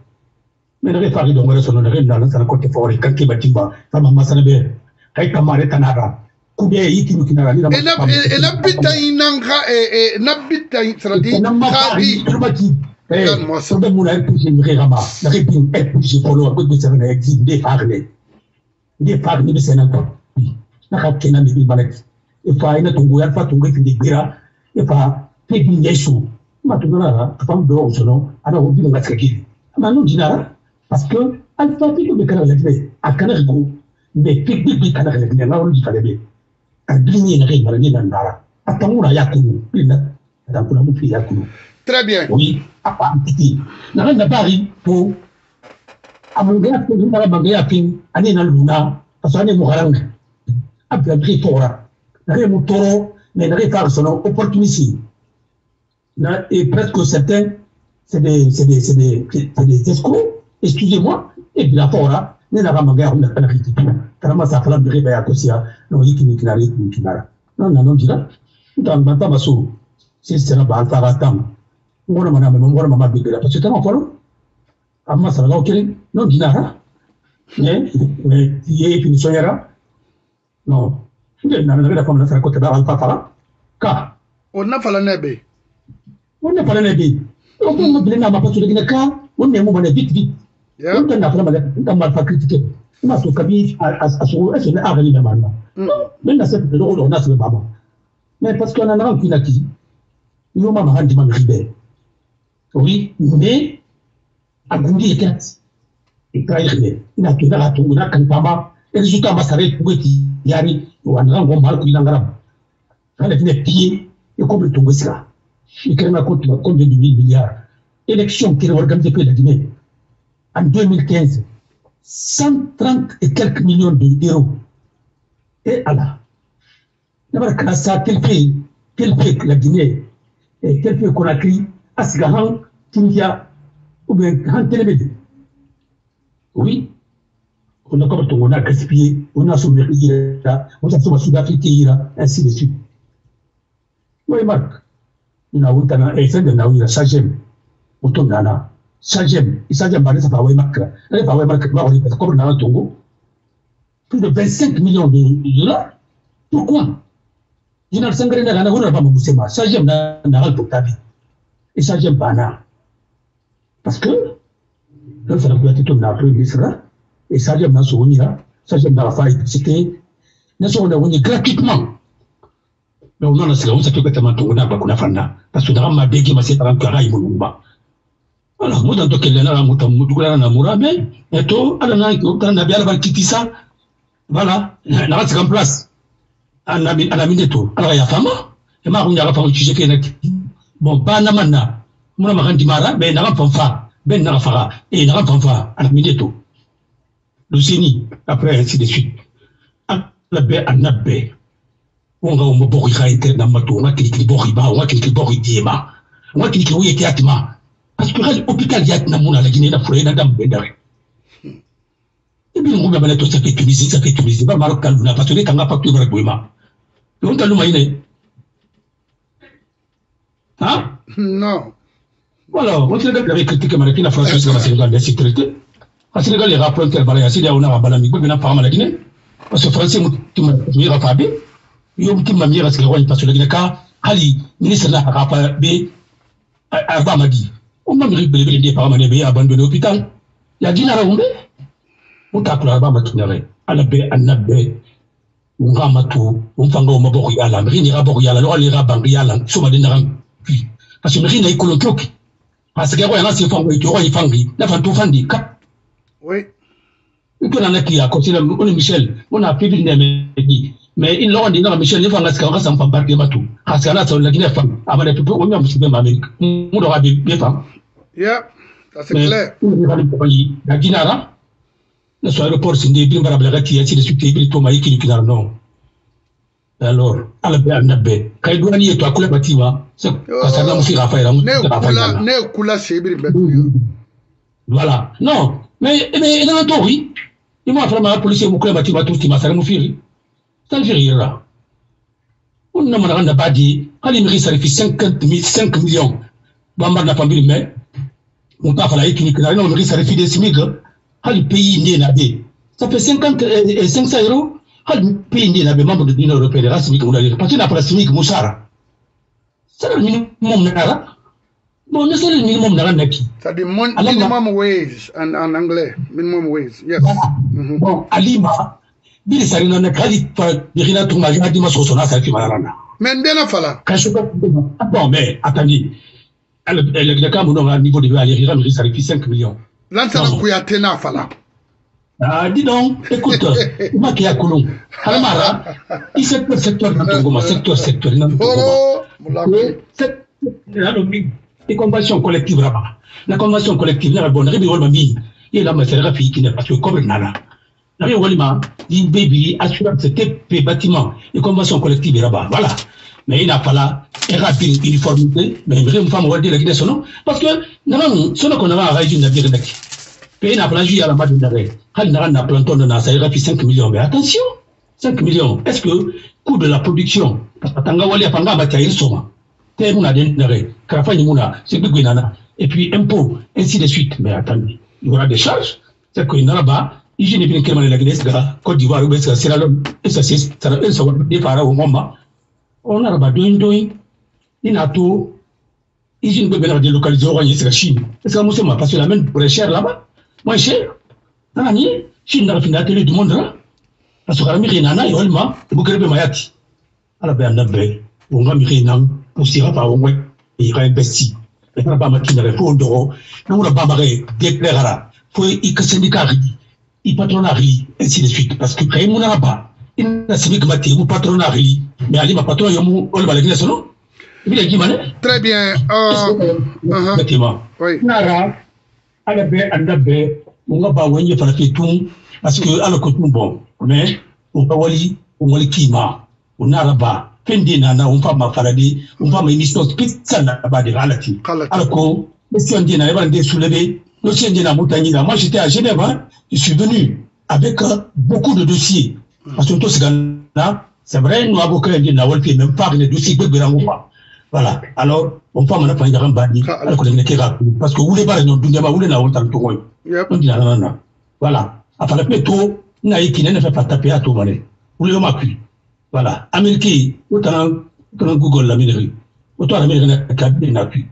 me nake fagi do ngore sono nake ndana sana kote fawari kanke batimba sama masana be kai kamare tanara kube yiti mukinara ni ena ena bita inan ka na bita saradi kabi turbati Kan mo so. sobe muna epushi nake gama nake bin epushi polo ko be sana exit de fagne de fagne be sana ko naka kena mi bi balaki fa ina tungu ya fa tungu fi de gbira fa pe bi yesu ma tunara fam do sono ana bi no dinara parce que alpha fi be kana la go fi bi bi kana la tbe na wo di fale be très bien. Oui. Et presque certains c'est des des des c'est des escrocs excusez-moi et puis la ne na kama ngai hamna kana kiti. Kana masa kala bere ba yakosia no yiki ni kinari yiki ni kinara na na no jira ntan banta maso sisi na balta ga tam ngora mana me ngora mama bibira to chitama foro amma sala ga okere. No jinara ne ne ye fini soñara no nde na na ga fam na sala ko te ba alfa fala. Ka. Onna fala ne be onna fala ne be ko mo bilina ma pasu de ka. Onna mo bana bit bit na mal fa critique ma kabi ne da na se na mais parce qu'on en a n'a yo ma ma ribe oui mais agundi kat ikraire ina tuna hatu ina kankama résultat masare kubeti yani wananga ngomba ku inangara kana tine pied et comme tungo combien de milliards élection organisée la Guinée en 2015 130 et quelques millions d'euros et Allah d'abord quand ça quel pays quel pays la Guinée et quel pays Conakry Asgahan Tindia ou bien Han Télémédé oui on a comme on a gaspillé on a sauvé on a sauvé Sud-Afrique ainsi de suite. Oui Marc ina wutana eh sai da nawi sajem mutum nana sajem isajem ba ba wai makka ne ba wai makka ba wani ko na tongo plus de 25 millions de dollars pourquoi sangare na na hura ba mu musema sajem na na hal tabi isajem ba na parce que kuyati to na premier ministre et sajem na woni ha sajem na fa c'était na na woni gratuitement donc nona siga wusa to kata manto na ba kuna fanna parce que daga ma ma seta ranka rai mun ba ala mu dan to kelle na biala ban kitisa voilà na place. Ana min ana min fa bon ba na manna muna ma kan dimara mais na ga fa ben na fa e na ga fa ana min to lusini après ainsi de suite. Ala be annabe wonga diema parce que hali hôpital yati na muna la gine na fure na dam be dare ebi ngo bɛ bɛlɛ to ça fait tunisie ça fait tunisie ba maro kaluna parce que ne kanga facture bara boyma yon talu mayine hein? Non. Voilà on Sénégal avait critiqué mara kina France sur le Sénégal sécurité a Sénégal les rapports tel bara yasi dia ona bala mi bina pa mala Guinée. Parce que français mutima mi rafa be yo mutima mi ko parce que la Guinée ka hali ministre na ka pa be arba madi o ma mi bele bele de pa mane be abandonné hôpital ya dinara umbe mutakula ba matunyare ala be annabe nga matu umfanga o maboko yala mri ni raboko yala lo ali rabangi yala suma de naram puis parce que mri na ikolo toki parce que ko yana se fango ito ko ifangi na fantu fandi ka oui. Ito na naki ya ko sila on Michel. On a pibi mais il ndi na Michel ni fanga ska ka sampa barke matu haska na so la gine fam amana to o nyam sibe ma Amerika mu do abi be fam ça c'est clair la dinara na so aéroport sinde bi mbara bla gati yati de suite bi to mai kini kinara non alors ala be annabe kay do ani to akula batima se kasa na mufi rafa ira ne kula ne kula sebiri be voilà non mais mais ina to ri il m'a fait ma police mu kula batima to ti masara mu firi tan on na mana na badi kali mi risari fi 50 5 millions on t'a fallu kini kinara non mi risari fi des smiga hali pays ndiye na be ça fait 50 euh, 500 euros. Hali pays ndiye na be membre de l'Union européenne la simik muna parce que na para simik musara c'est le minimum nara bon ne c'est le minimum nara naki ça dit minimum wage en, en anglais. Minimum wage yes. Mm -hmm. bon alima bili sari na na kali pa birina tuma ya di maso sona sa fi marana mais ndena fala. Kaso bon mais attendez le cas mon niveau de aller ira mi sari fi 5 millions. Kuyate na fala. Ah dis donc écoute ma ki akulung halamara i secteur secteur na tongoma secteur secteur na convention collective raba la convention collective na bon rebi la fi que nala na rebi wol ma di baby assurance TP bâtiment et convention collective raba voilà mais il a pas et rapide uniformité mais vraiment femme wol di la sono parce que non sono qu'on a réagi na dire naki pe na juya la na na planton na ça ira 5 millions mais attention 5 millions est-ce que coût de la production parce que tanga wali apanga ba tayi soma te muna den ndare krafa ni muna c'est et puis impôt ainsi de suite mais attendez il y aura des charges c'est que naraba hygiène bien kelma la Guinée Côte ça des on araba doin doin inato hygiène peut bien délocaliser au Chine. Est-ce que moi parce que la pour cher là-bas? Moins nani? Shin na finda tele du monde parce que na mayati. Wongwe e e na ba ma kina refo ndoro na mura ba ma re déclarera ka syndicat ri ainsi de suite. Parce que kay mu na kuma mais ma patron gimane très bien. Euh uh -huh. oui. Nara ala ba tun parce que ala ko tun mais on ba wali on wali kima. On nara ba fendi na na on fa ma fa ma émission spéciale na ba de ala ko e ba soulever na. Moi j'étais à Genève hein. je suis venu avec euh, beaucoup de dossiers parce que to sigana c'est vrai nous avons dina wali même pas les dossiers gbegbe rango pas. Voilà. Alors on fa mana fanya kan bani ala ko ne kera parce que wule bara non dunya ba wule na won tan to ngoy on dina na na voilà. Afala pe to na yiki ne fa taper à to mane wule ma kui voilà. Américain autant autant google la minerie. Autant na ka na kui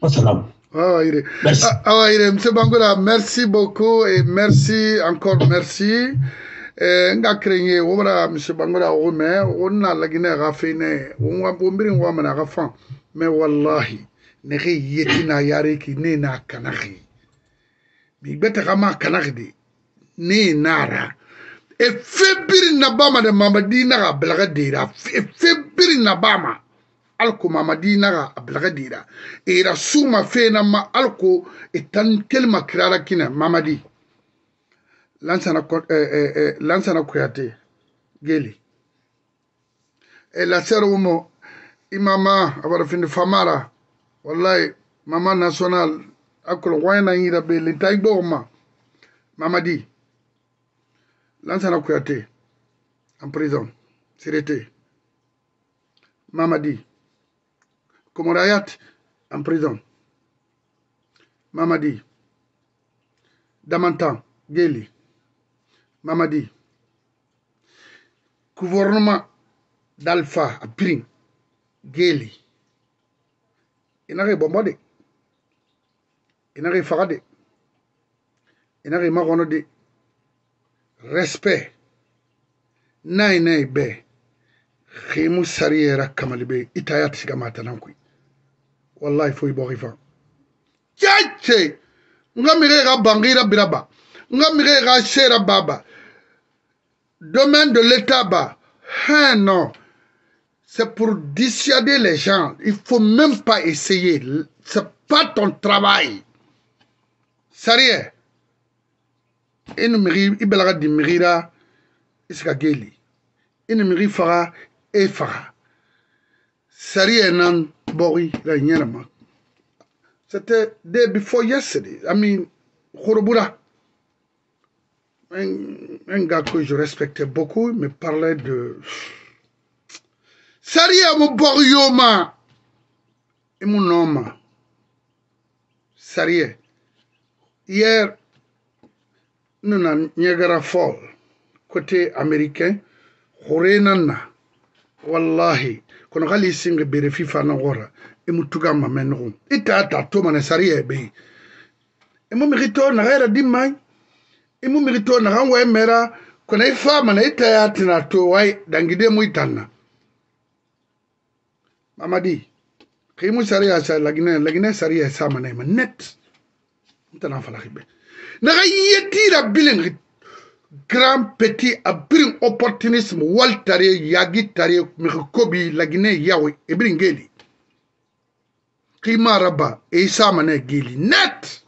wassalam Ah. Merci. Ah, ire. Monsieur Bangola, merci beaucoup et merci, encore merci. Nga krenye wobra monsieur bangola o me onna lagine ga fene wonwa bombiri wa mana ga fa me wallahi ne ge yeti na yare ki ne na kanagi bi beta kama kanagi de ne nara. E febiri na bama de mamadi na ga blaga dira. E febiri na bama alko mamadi na ga blaga dira. E ra suma fe na ma alko e tan kelma kirara kina mamadi lansana eh, eh, eh, lansana geli. E la sero umo imama abara findi famara wallahi mama national akolo wayna yira be lintai do ma mamadi Lansana Kouyaté, en prison, Sirete, Mamadi, Komorayat, en prison, Mamadi, Damantan, Geli, mamadi gouvernement d'alpha a pirin geeli inaxi bomba de inaxi faxa de inaxi maxono de respect. Nayi nayi be. Ximu sariyera kamali be itaya tisiga matanan koy wallahi foyi boxi fa cece nga mixe xa banxira biraba. Nga mixe xa sera baba. Domaine de l'état ba hein non. C'est pour dissuader les gens. Il faut même pas essayer. C'est pas ton travail. Sariye inu migi i belaga di migira i sika geli inu migi faga e faga sariya nan bogi la c'était day before yesterday. I mean khurubura un, un gars que je respectais beaucoup me parlait de bogi yoma i mu nɔma sariya hier nous na Niagara Fall côté américain khorena na. Wallahi kono gali singa bere fifa na gora imu tuga ma mengo ita ta to mana sari ebe imu mirito na gaira dimai imu mirito na ganwa emera kono ifa mana ita ya tina to wai dangide mu itana mamadi kimu sari ya sa lagine lagine sari ya sa mana ma net ntana fala khibe naga yetira bilen grand petit a birin opportunisme waltare yagi tare miki kobi lagine yawe e birin geli kima raba e sama na geli net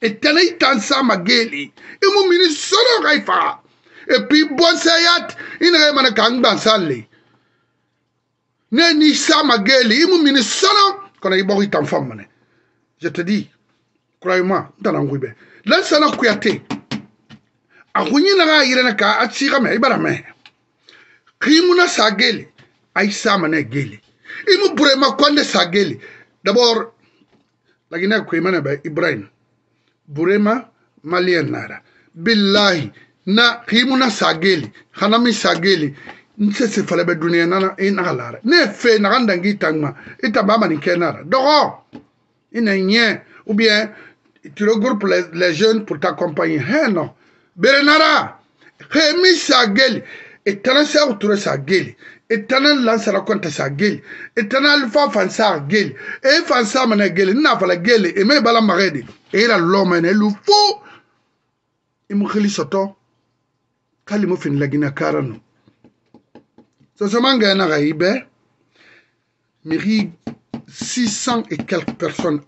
etele itansa mageli. Imumini solo ka ifaga epi bonseyat inege mana ka ngbansan le ne ni sa mageli imumini solo kono iboko itan fam mane. Je te dis croyez-moi ntana ngwibe. Lansana kuyate. Akunyinaga ayirana ka atsigame ibarame kimuna sa geli aisamane geli. Imu burema kwande sa geli. D'abord laginaka kuimana ba ibrahim. burema maliyanara billahi na himuna sageli hanami sageli. Nse se fɛlɛ bɛ duniya nana i naga lara ne ye fe naga dangi tangma i ta bama nin kɛ nara dɔgɔ i na ɲɛ ou bien tu regroupe les, les jeunes pour t'accompagner. Hɛ nɔ bere nara he mi sageli i tana sɛgu ture sageli. itanan lansara kwanta sa gel itanan alfa fansa gel e fansa mana gel na fala gel e me bala magede e la loma ne e lu fo imkhili e soto. Kali mo fin lagina karano so so manga na ga ibe. Miri 600 et quelques personnes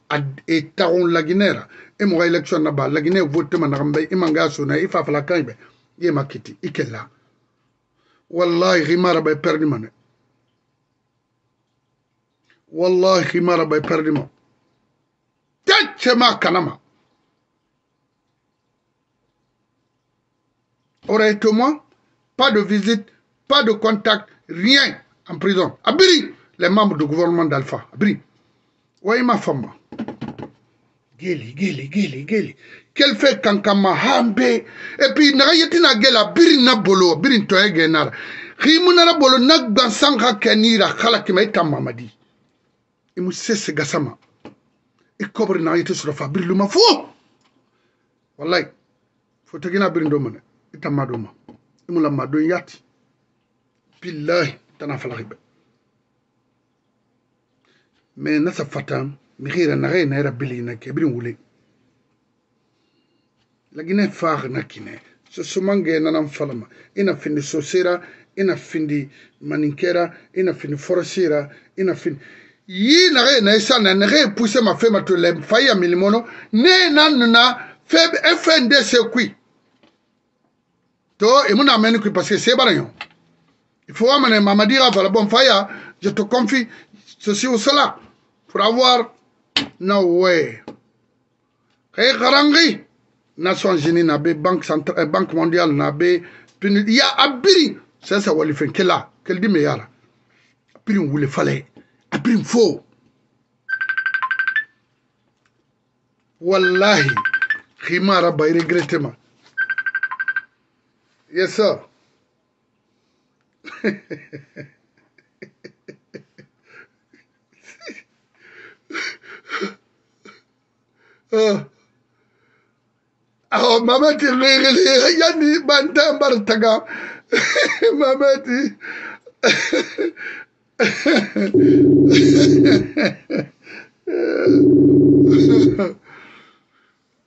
et taron laginera. E mo élection na ba. Lagine vote mana gambe e manga sona. E fa fala kanbe e makiti ikela e wallahi rimara bay perdi man wallahi rimara bay perdi tacce ma kanama Honnêtement, pas de visite, pas de contact, rien en prison. Abiri, les membres du gouvernement d'Alpha. Abri. Oui, ma femme. Geli, geli, geli, geli. Fait kankama hambe. Et puis, naga yetina gela biri na bolo, biri ntoye genara. Khimu na bolo na gansanga kenira khala kima ita mamadi. Imu sese gasama. Ikobri na yete surafa biri luma fo. Wallahi. Fotogina biri ndomane. Ita madoma. Imu la madon yati. Billahi. Tana falahibe. mais nasa fatan mihira nagai na era bili na ke birin wule lagine fag na kine. Sumange na nan falama. Ina findi sosera ina findi maninkera ina findi forosira ina findi yi nagai na isa na nagai pousse ma fema to le faya milimono. Ne nan na feb fnd se kui. To imuna meni kui parce que c'est barayon il faut amener mamadira voilà bon faya je te confie ceci ou cela pour avoir no way kay nations be banque centrale banque mondiale na be pini ya abiri. Sasa walifen kela kel di me yala abirin wule fale abirin fo wallahi. Khimara bay regretté ma. Yes sir. Uh. aho mamati ngigili yani banta bartaga mamati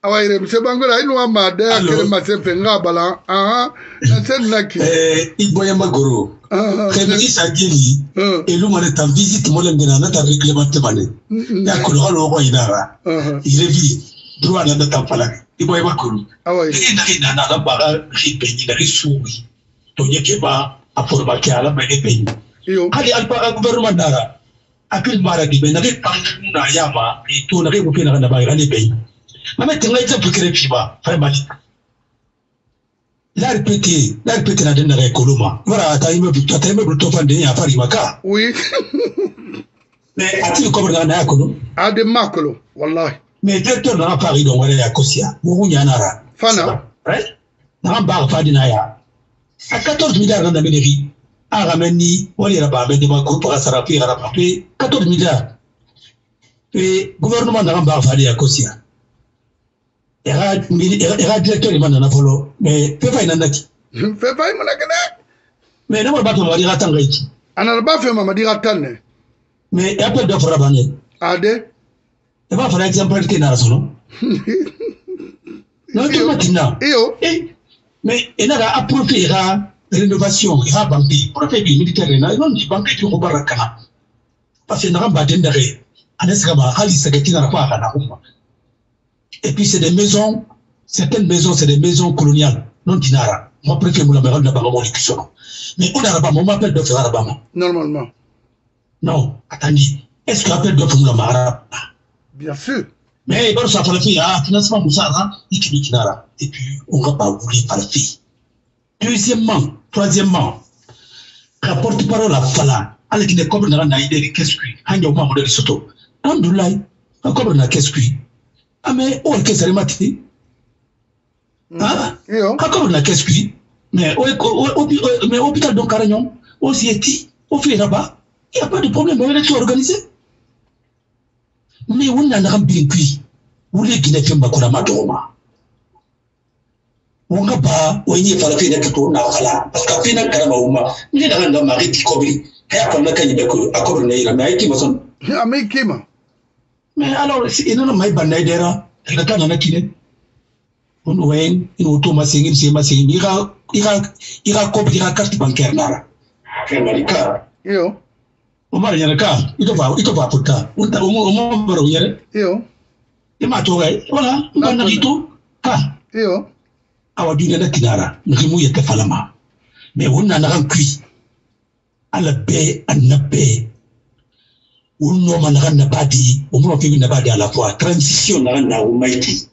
awayre mse bangola inu wa made akere masefe nga bala aha na sen naki eh iboya magoro aha kebe isa geli elu mane ta visite mole ngena na ta réglementé mane ya ko lo lo ko inara aha irevi droit na ta pala iboya magoro awayre ina ina na la baga ripe ni na risuwi to nyeke ba ala ba alpa gouvernement dara apil mara be na ke pang na yama na ke na ba ira mame tenga piba vraiment la na dena koloma. Wara ata ime buto ata ime buto fande ya fari maka oui. Mais ati ko na na kono ade makolo wallahi mais directeur na fari don wala ya kosia. Mo nya nara. Fana. right na ba fadi na ya a 14 milliards na meneri a rameni wali ra ba me de ma groupe asara fi ra pa pe 14 milliards pe gouvernement na ba fadi ya kosia era mini- era era directeur man na folo mais pe fa ina naki fe fay mo nakene mais na ba to wali ra tanga iki anana ba fe mama dira tanne mais appel d'offre ra bane ade. e ba fara exemple ke na sono no to matina iyo. Eh mais ena ga approprier ra rénovation ira banque. Projet bi militaire na non di banque ti ko barakana. Parce que na ba den dare aneska ba hali sagati na fa kana umma et puis c'est des maisons certaines maisons c'est des maisons coloniales. Non dinara moi préfère mo la mera na ba mo ni kisono mais on araba mo m'appelle faire araba normalement. Non. Attendez. Est-ce que appelle d'offre mo la mara bien sûr. Mais baro sa fala fi ah financement musara ikini kinara et puis on va pas vouloir par fi deuxièmement troisièmement rapporte parole à fala. Ala kine kobre na na ide qu'est-ce que hanya uma mo de soto. Alhamdulillah a kobre na qu'est-ce que ame o ke sare mati ah iyo a kobre na qu'est-ce que mais mais hôpital donc caragnon o sieti o fi là-bas? Il y a pas de problème on élection organisée mais wunna na kan bin kui wule gina fin ba kuna ma doma wunga ba wani fara fi na ka to na kala parce que fi na karama uma ni da kan da ma riti kobri haya kon na kan yi ko akobri na ira mai ki mason ame kima? Mais alors si ina na mai banai dera da kan na kine on wen in auto ma singin se ma singin ira ira ira kobri ira carte bancaire nara kai malika iyo o mara nyara ka ito ba ito ba puta unta o mo baro nyere iyo. Ima to gai wala mbana ito ha iyo awa duniya na kinara ngimu ya ta falama me wonna na kan kui ala be annabe wonno man na na badi. Mo fi na badi ala fois transition na na o maiti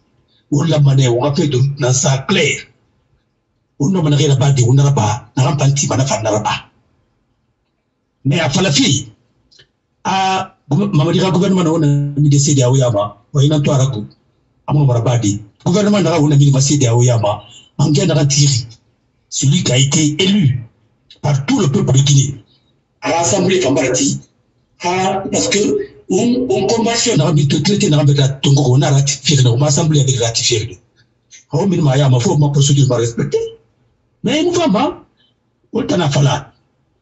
wala mane ga fe do na sa clair wonno man na badi wonna ba na kan panti bana fa na ba me a fala fi a mamadi ka gouvernement na wona mi de sedi awo yama wa ina to araku amu mara badi. Gouvernement na wona mi ma sedi awo yama Mangué Naratiri, celui qui a été élu par tout le peuple de Guinée, à l'Assemblée Fambarati, parce que on, on convention n'a pas traité n'a pas Tongo, on a ratifié, on a assemblée avec ratifié. On m'a dit, ma faut ma procédure m'a respecté. Mais une femme, on t'a fala. Maman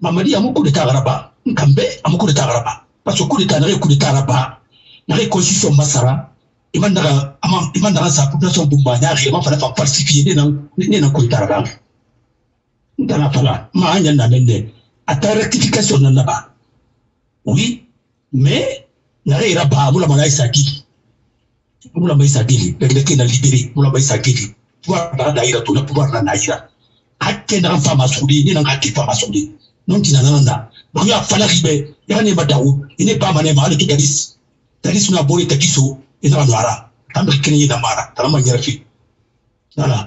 à mon coup de taraba, Nkambe, à mon coup de taraba. Parce que coup de taraba, coup de taraba, n'a pas constitution Massara, i ma daga a ma i ma daga sa population bumba nya re ma fala fa falsifier ne nan ne nan ko taraga ndana fala ma anya na mende a ta rectification na ba oui mais na re ra ba mula mana isa gili mula mai isa gili da ke na libéré mula mai isa gili pouvoir na ira to na pouvoir na na ira hakke na fa masudi ni nan hakke fa masudi non tina nan na ba ya fala ribe ya ne ba dawo ine ba mane ma ale to dalis dalis na bori takiso ina nwara tambe kini ina mara. Tama nyara fi voilà.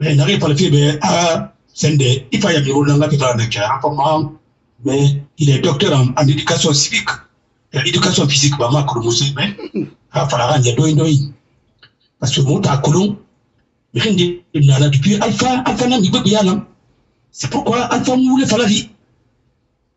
Mais nari pala fi be a sende ifa ya biro nanga kita na kya comment mais il est docteur en, éducation civique. Et éducation physique ba ma parce que mon ta nana depuis alpha alpha na yana c'est pourquoi alpha mu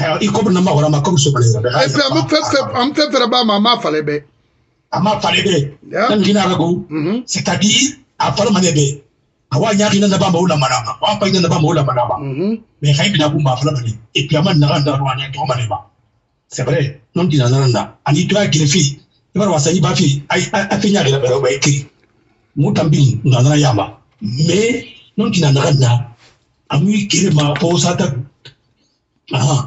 i ko na ma wala ma comme so bale et puis am fe fe am fe fe ba ma ma fale be ama fale be Yeah. nan gina rago mhm. c'est-à-dire a fala mane be? Awa nyaki na ba ma wala manama wa pa na ba ma wala manama mhm. Mais hay bina bumba fala mane et puis ama na nda ro anya to mane ba c'est vrai non dina na nda ani to akire fi. Ibar wasa yi ba fi. Ai a fi nya ga ba ba ikiri mutambi na na yama mais non dina na nda ami kire ma po sata ah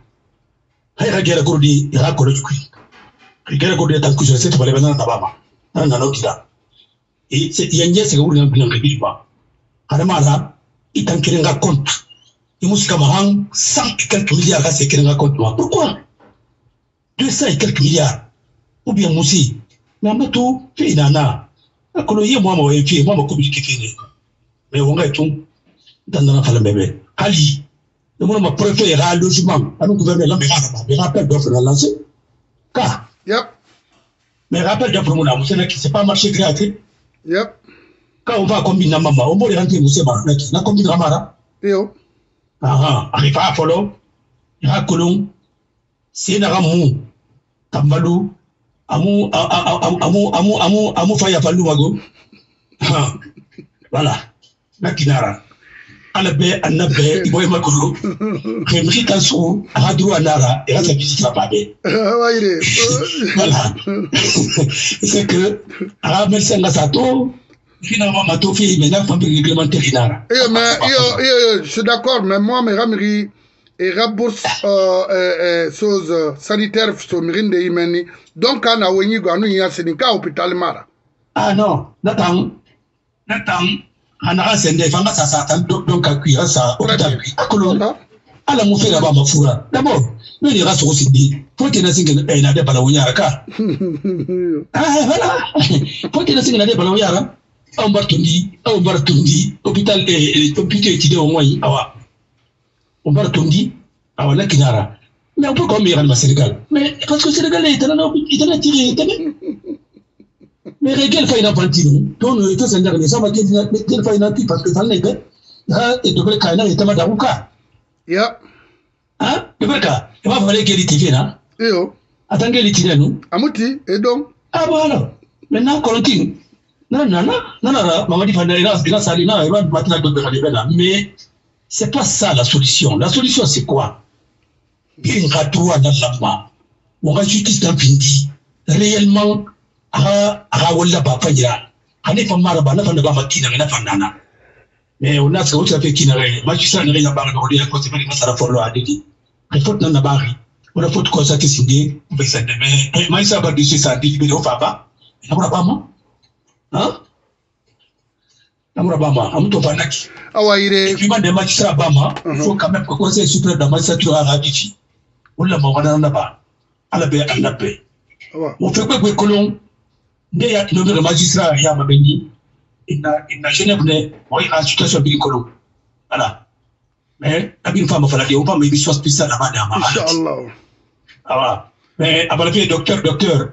ka gera kurdi ya ko do kui ka gera kurdi tan ku sai to bale bana. Na bama nan na no kida e se yanje se ga wurin nan ka bi ba har ma la itan kirin ga compte i musika mahan 100 et quelques milliards ka se kirin ga ma pourquoi 200 et quelques milliards ou bien musi na mato fe inana akolo ye mwa mawe fi mwa makubi kikini mais wonga tun dan na fala bebe hali le mo ma préfet ra logement anu gouverneur la me ra ba me rappel d'offre na lancé ka. Yep. Na na qui c'est pas marché gratuit. Yep. Ka on va combiner mama on mori ranti musi ba na ki na combiner mara yo. Aha arriva folo ya kolon c'est na ramu tambalu amu a- a- a- amu amu amu amu fa ya falu mago Ha. voilà. Na kinara ala be annabe iboy makuru khemri kan su hadru anara et sa visite la babe wayre voilà. C'est que ara merci nga sato finalement mato fi mais na famille réglementaire inara Eh, mais yo, yo, je suis d'accord, mais moi, mes ramiri, et rabourse, euh, euh, euh, choses euh, sanitaires, so mirinde imeni. Donc, quand on a eu ganu y'a sénika hôpital mara. ah non. Natang natang hanaka sende fanga sa satan donc donc akuira sa hôpital akolo ala mu fera ba mafura d'abord ne ni raso sidi que na singa eh na de bala ka? Ah voilà que na singa na de bala wunyara aw mbar tundi aw mbar tundi. Hôpital eh hôpital de au moins awa. On mbar tundi awa na kinara. Mais on peut comme il ma Sénégal mais parce que Sénégal est dans il est tiré mais regal fayna pantino ton ito senda ne sama ke gel fayna ti parce que ga ha e dobre kaina ita ma daruka Ya, ha dobre ka e ma fale ke tv na yo, atange amuti, ah voilà. Maintenant quarantine non non non. Non non fanda sali na ina matina do be bena mais c'est pas ça la solution. La solution c'est quoi? Bien ratouwa na lama wanga justice dan pindi réellement aga aga wala ba fanyira ane fa mara ba na fa ba makina na fa nana mais on a ce qu'on fait kina re magistrat ne ya ba ko dia ko se bari masara follo adidi. Ay fot na na bari wala fot ko sa kisinde be sa de mais mai sa ba du sa di be do fa ba namura ba ma? Ha? Namura ba ma am to fa naki awayre, et puis man de magistrat ba ma il faut quand même que conseil suprême de magistrature a ratifié wala ma wana na ba. Ala be anabe awa, on fait quoi kolon nde ya nommé le magistrat ya mabendi ina ina genève ne moy en situation bi kolon voilà. Mais abin fama fala de on va me biso spécial là-bas dans ma awa mais abala fi docteur docteur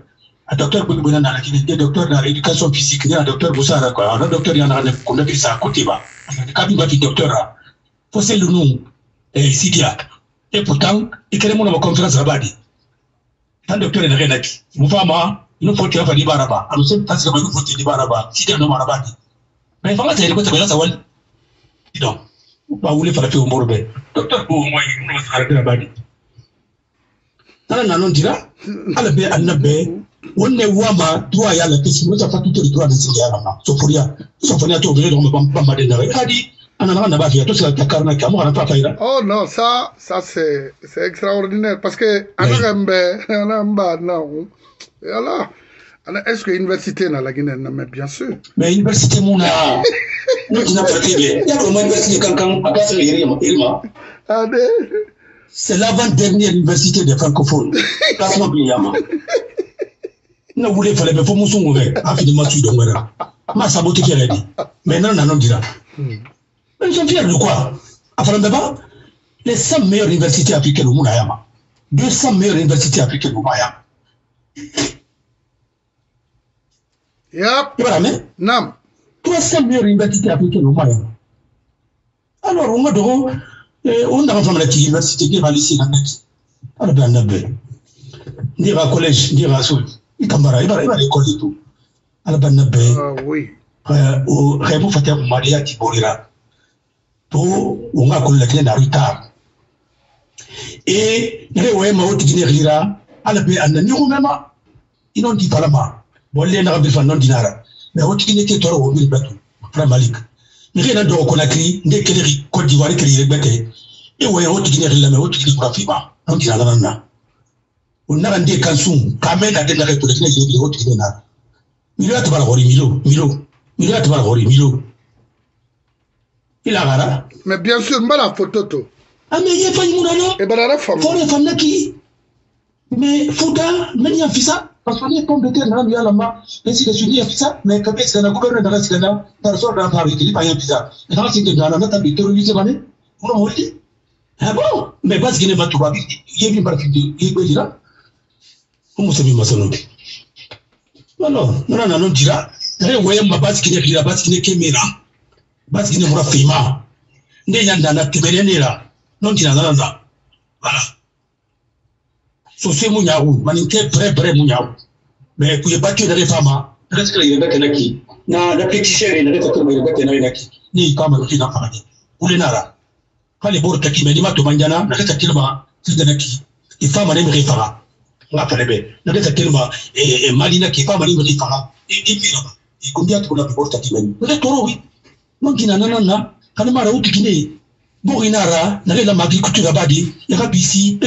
a docteur bu bu na na kini de docteur na éducation physique ni a docteur bu sara quoi. Na docteur ya na ne ko na bisa côté ba ka bi ba fi docteur a fosse le nom eh, Sidia. Et pourtant ma conférence là-bas di tan docteur na ki mu fama ino faut que fa di baraba. Anu se tas ka ino faut di baraba. Sidia no maraba di mais fanga tayri ko tabela sawal. Donc ba wuli fara fi umur be docteur ko yi mun ma sara dira badi. Tana nanon dira ala be annabe wonne wama duwa ya la kisi wata fatu to duwa da sinja ya ma so furiya so furiya to be do mo bamba de na hadi ana na na ba fiya to sila takarna ka mo ana pa faira Oh non, ça, ça c'est c'est extraordinaire parce que anagambe anamba non. Et alors, ana- est-ce que université na la Guinée? Na mais bien sûr. mais université muna no dina parti be ya ko mo université kan kan aka sa irima irima Ade. c'est l'avant dernière université des francophones classement bi yama na wule fale be fo musu ngwe afidi ma tu dongwera ma sabote kere di mais non nanon dira Mais ils sont fiers de quoi? Afalambeba, les 100 meilleures universités africaines au monde, Ayama. 200 meilleures universités africaines au monde. Yap. Yep. Voilà, Nam. 300 millions d'universités africaines au Mali. Alors, on va donc, on a besoin de l'université qui va laisser la mec. Alors, ben, on a besoin. Dira collège, dira sol. Il cambara, il va à l'école et tout. Alors, ben, ah euh, on a besoin. Ah oui. O Raymond Fatah Maria Tiborira. To, on a collé la clé d'un retard. Et, il y a eu un mot qui n'est rira. Alors, ben, on a mis au même. Inon di palama bolle na rabbi fa non dinara. Mais woti gine ke toro wo bil batu fra malik. Do ko nde kele ri ko di wari kri rebete e woti gine rilla mais fi ba non dinara nan na unna nde kansun kamena de na ke to gine je woti gine na milo ya tabara hori milo. Milo. Milo ya tabara hori milo. Ila gara Mais bien sûr, mbala photo to. ame ye fa yimuna no E bara mais fisa parce que ni pomme de terre nana yalama ainsi de suite ni yafisa mais kabe sigana gouverneur daga sigana tar sor da faabe kili pa yafisa tar sinte dana na tabi terroriste bane ono hoyde ah bon mais parce que ne matuba bi yebi barki di yebe dira umu sabi masalombi alors nana nanu dira dare wayemma basikine kira basikine kemera basikine mura fima nde yandana temerendera non tinananana voilà so se mu nyawu mani ke pre pre mu nyawu mais ku ye batu dare fama. Dare sikra yebe kana ki na na petishere na refa kuma yebe kana ina ki ni kama ki na fama ni ule nara. Hali bor taki me ni ma to manjana na kata kilma sidana ki ifama ne mi refa nga fana bɛ na kɛ kelima mali na k'i fa mali mali fanga i i fi ba i kun diya tugula bɔ ta kimɛni o de tɔɔrɔ wi. N'o gina nana na kana mara o tigi ne bo ina ra na la magi kutu ga badi ya ka bisi e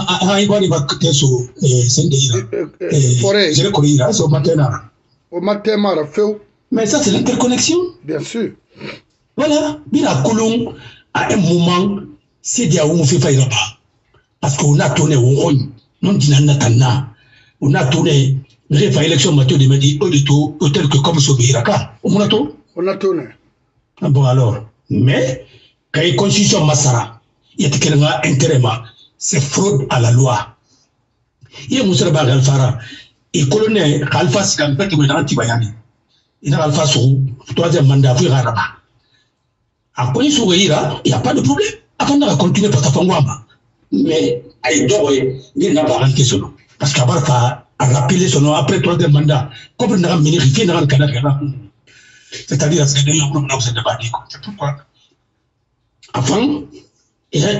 ha i bari ba te so eh senda ira je ko ira so matena. O matin mara feu. mais ça c'est l'interconnexion. Bien sûr. voilà bina kulung à un moment c'est dia o fait faira ba parce qu'on a tourné au rond non dina natana. On a tourné refa élection mato de medi au tout hôtel que comme so biraka o monato? On a tourné. Ah Bon alors, mais quand il constitution Massara, il y a quelqu'un intérêt, c'est fraude à la loi. Il y a Moussa Bagal Fara, et colonel Alpha Sikam Peti Medanti Bayani. Il a Alpha Sou, troisième mandat, vous Raraba. À quoi il il n'y a pas de problème. Avant de continuer par ta fangwama. Mais, aïe, doye, il n'a pas rentré son nom. Parce qu'avoir qu'à rappeler nom après troisième mandat, comme n'a pas mené, il n'a pas canard, c'est-à-dire c'est d'ailleurs nous nous sommes débattus c'est pourquoi? Avant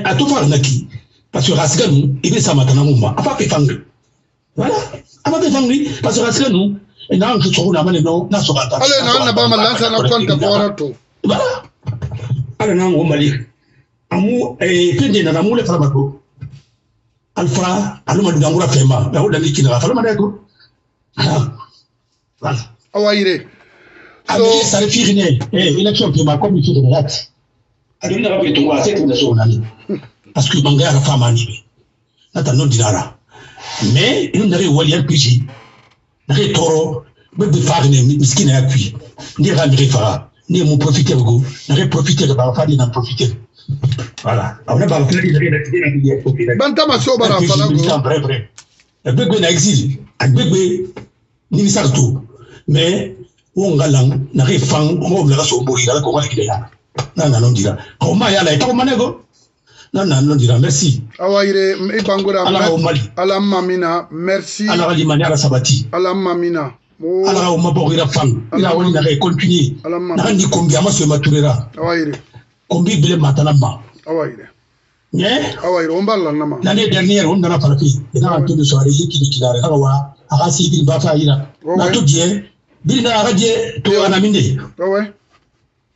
à tout faire naki parce que rasika nous il est ça maintenant moi apa pe fang. Voilà. Apa pe fang parce que rasika nous et na ngi tsoko na mane no na so ba ta Ale na na ba malansa na kwanta fora to. voilà. Ala na ngo mali amu eh pende na namu le fara bato alfa aluma dangura fema ba hoda ni kina fara mane ko ah voilà Awayire. Amiri sare fiirine eh election ke ma comme fiirine yati aduna ka bitu wa setu da so nani parce que banga ya fama ni be nata non dinara. Mais inu nare waliyan piji nare toro be be fari ne miskina ya kui ndi ga mi fara ni mu profiter go nare profiter ba fadi na profiter. Voilà. Awna ba kula di na di na di bantama so bara fala go vrai vrai. Agbegbe na exil agbegbe nimisa to mais wo ngalang nare fang mo bla so bo ira ko wala kidaya na na non dira ko ma ya la ta ko manego na na non dira merci. Awayire i bangura ala ka mali ala mamina merci. Ala ka limani ala sabati. Ala mamina. Mo ala ka mabɔ ira fan ira wani na kai continue na mamina. Ni kombi ama so maturera awayire kombi bile matana ma awayire nye? Awayire on balla nama. L'année dernière on nana parafi ina ka to so ari yiki ni kilare na wa aka si bi ba fa ira na to die bi na aka die to ana minde awe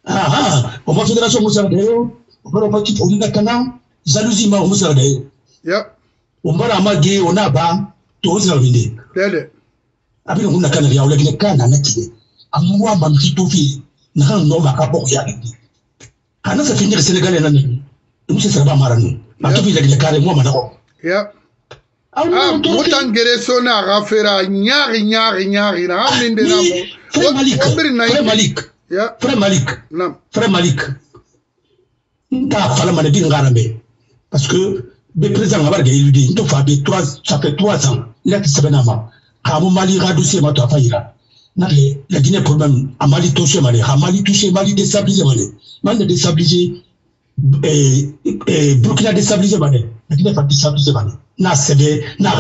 ah ah. O ma fédération musa da yo o ba ba ki o na kana ma o musa da yo ya o mbara ma ge o na ba to o sa minde dede abin kun na kana ya wala gine kana na kide amma wa mam ki to fi na kan no ma ka bo ya ni kana sa finir senegal na ni mu se sarba mara nu ma to fi la gine kare mo ma na ko ya aw ah no to mutan gere so na ga fera nyaari nyaari nyaari na aminde na mo frère malik. o biri na frère malik. Ya frère malik. Nam frère malik. Nta fala mana bin ngarambe parce que be président ngabar ga iludi nto fa be 3 ça fait 3 ans il a qui sabena ma ka mo mali ma ira na la Guinée problème a Mali touché Mali. A Mali touché Mali déstabilisé Mali. Mali déstabilisé eh, eh, Burkina déstabilisé Mali. La Guinée déstabilisé na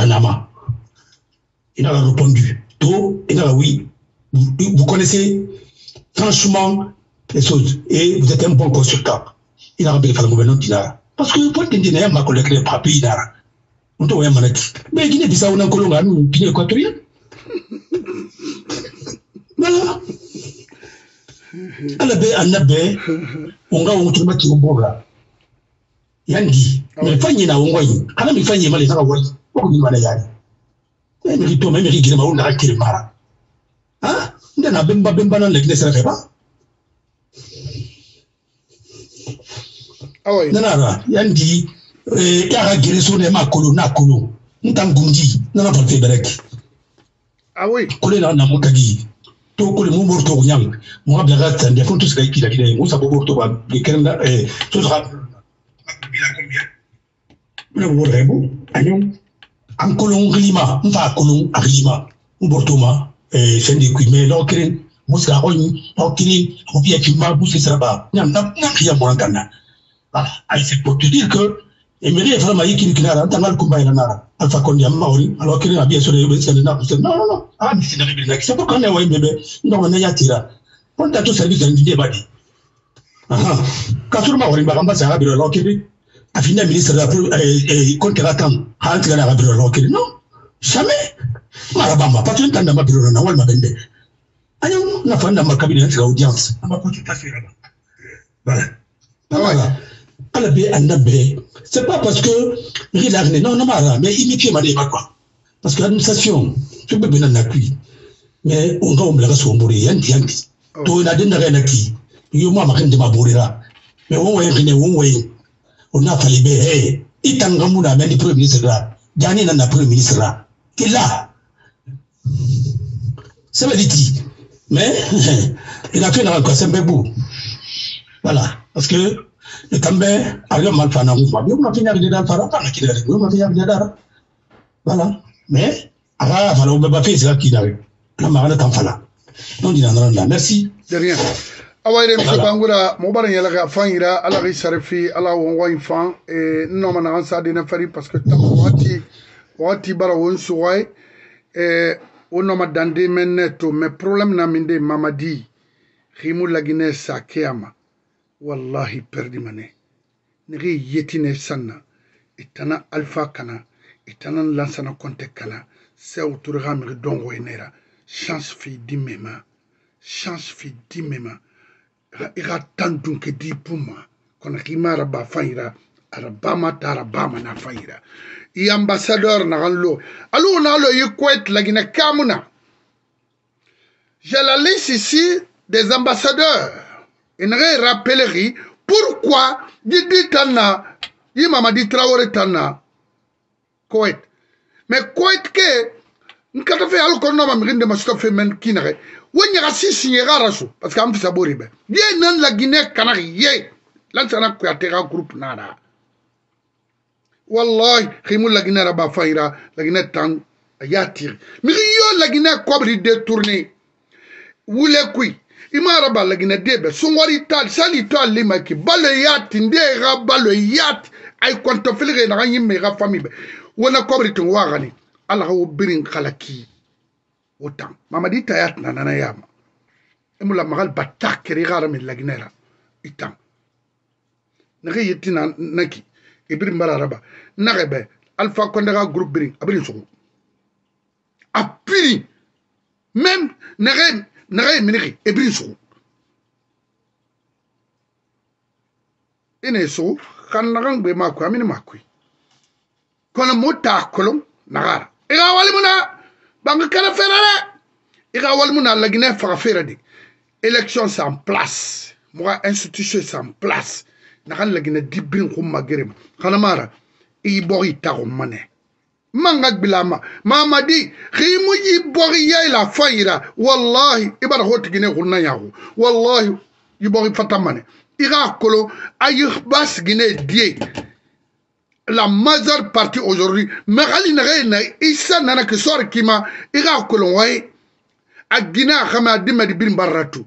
na il a répondu. To il a oui. Vous, vous connaissez franchement les choses. Et vous êtes un bon consultant. Il a rappelé le gouvernement parce que pour qu'il y ait ma collègue les papiers Inara on doit y manaki mais Guinée Bissau n'a kolonga nous Guinée équatorienne. Voilà. Ala be annabe onga wonto ma ti mbora yandi me fanyi na ongo yi kana mi fanyi male saka wori ko ni mala yari e mi to me mi gire ma wona ka kire mara. Ha nda na bemba bemba nan le kine sera ba nana ra yandi eh ya ka gire so ne ma kolo na kolo ntan gunji nana kole na na to kole mu morto ko nyang mu abla ga tande fon to sika kila kila mu sa bo morto ba de kerna eh to sa bila combien na bo rebo anyo an kolon glima mfa kolon aglima mu borto ma eh sendi ku me lo kirin mu sa ko ni lo kirin ko biya ki ma bu se saraba nyam na na kiya mo kana voilà ay c'est pour te dire que et mais les vraiment yiki kinara tangal kumba ina nara alpha kondi amma ori alors qu'il a bien sûr le c'est non non non. Ah mais c'est n'arrive pas c'est pour qu'on ait ouais bébé. Non on ya tira on t'a tout service d'un idée badi. Ah ka sur ma ori ba kamba sa biro lo kiri afina ministre de la eh compte la tam ha tira la biro lo kiri non. Jamais. Marabamba parce que tanda ma biro na wal ma bende ayo na fanda ma cabinet de audience ama ko tu fait là voilà. Voilà ala be annabe c'est pas parce que non non mara mais imitié ma pas quoi. Parce que l'administration tu peux bien en appui mais on va on blaga so mbori yanti yanti to na den daga na ki yo ma makin de ma borira mais on waye ne on waye on a fallu be hey itanga muna mais premier ministre là. Jani na na premier ministre là. Qui là? C'est veut dire mais il a dans quoi c'est beau. Voilà. Parce que itambe aga malfana ngumba bi ma finya gida fara pa na kidare ma finya gida dara. Bala me aga fala ubbe ba fesi kidare na magana tan fala non dina na na. Merci. De rien. Awayre mi bangura mo baran yala ga fangira ala ga sarfi ala won won fan e no mana an sa dina fari parce que tan wati wati bara won suwai e wono ma dande men to me problème na minde mamadi khimu lagine sa keama. Wallahi perdi mane. Nigi yetine sanna. Itana alpha kana. Itana lansana konte kana. Sew turga mi dongo enera. Chance fi dimema chance fi dimema i ka tan dun ke di puma. Kono ki mara ba fayira ara bama tara bama na fayira i ambassadeur na kan lo alu na lo yi lagina kamuna. J'ai la liste ici des ambassadeurs enege rapelegi pourquoi? Di di tan na i mamadi traore tan na koet me koet ke nkata fe alu kɔnɔna ma migi ndema sitɔ fe mɛn kinɛgɛ wo ɲaga si siɲɛga ra so parce que an fisa bori bɛ ye nan la ginɛ kanagi ye lansana kuyate ka groupe nada wallahi himu laginɛ ra ba fayira laginɛ tan a y'a tiri migi yo laginɛ kɔbiri détourné. Wule kui ima raba lagina debe sungwari tal sali tal lima ki. Balo yati nde ga balo yati. Ay kwanto filge na ganyi me ga fami be. Wona kobri tun wa gani ala ho birin khalaki otam mamadi tayat na nana yama. Emula magal batta kere gara min laginera itam nage yitina naki ibrin mara raba nage be alpha konde ga group birin abrin sugu apiri. Même nage naga ye minigi e biri sogo. E Ina ye sogo kan nagan gbe makui amini makui kono mo taa kolon nagara i e ga walimu na bangi kana fera de i ga walimu na laginɛ faga fera de. Élection san place. Moga institution san place. Nagan laginɛ dibirin ko magerema kanamara e i bɔgi tago manɛ manga bilama. Mamadi ximu yi bori yayla fayira wallahi i bara ho tigine xurna yaxu wallahi i bori fatamane. I xa kolo a yi ba sigine diye la majeure partie aujourd'hui. Mais xali naxe na isa nana ki sor kima. I xa kolon waye a gine a xame a dimedi birin barratu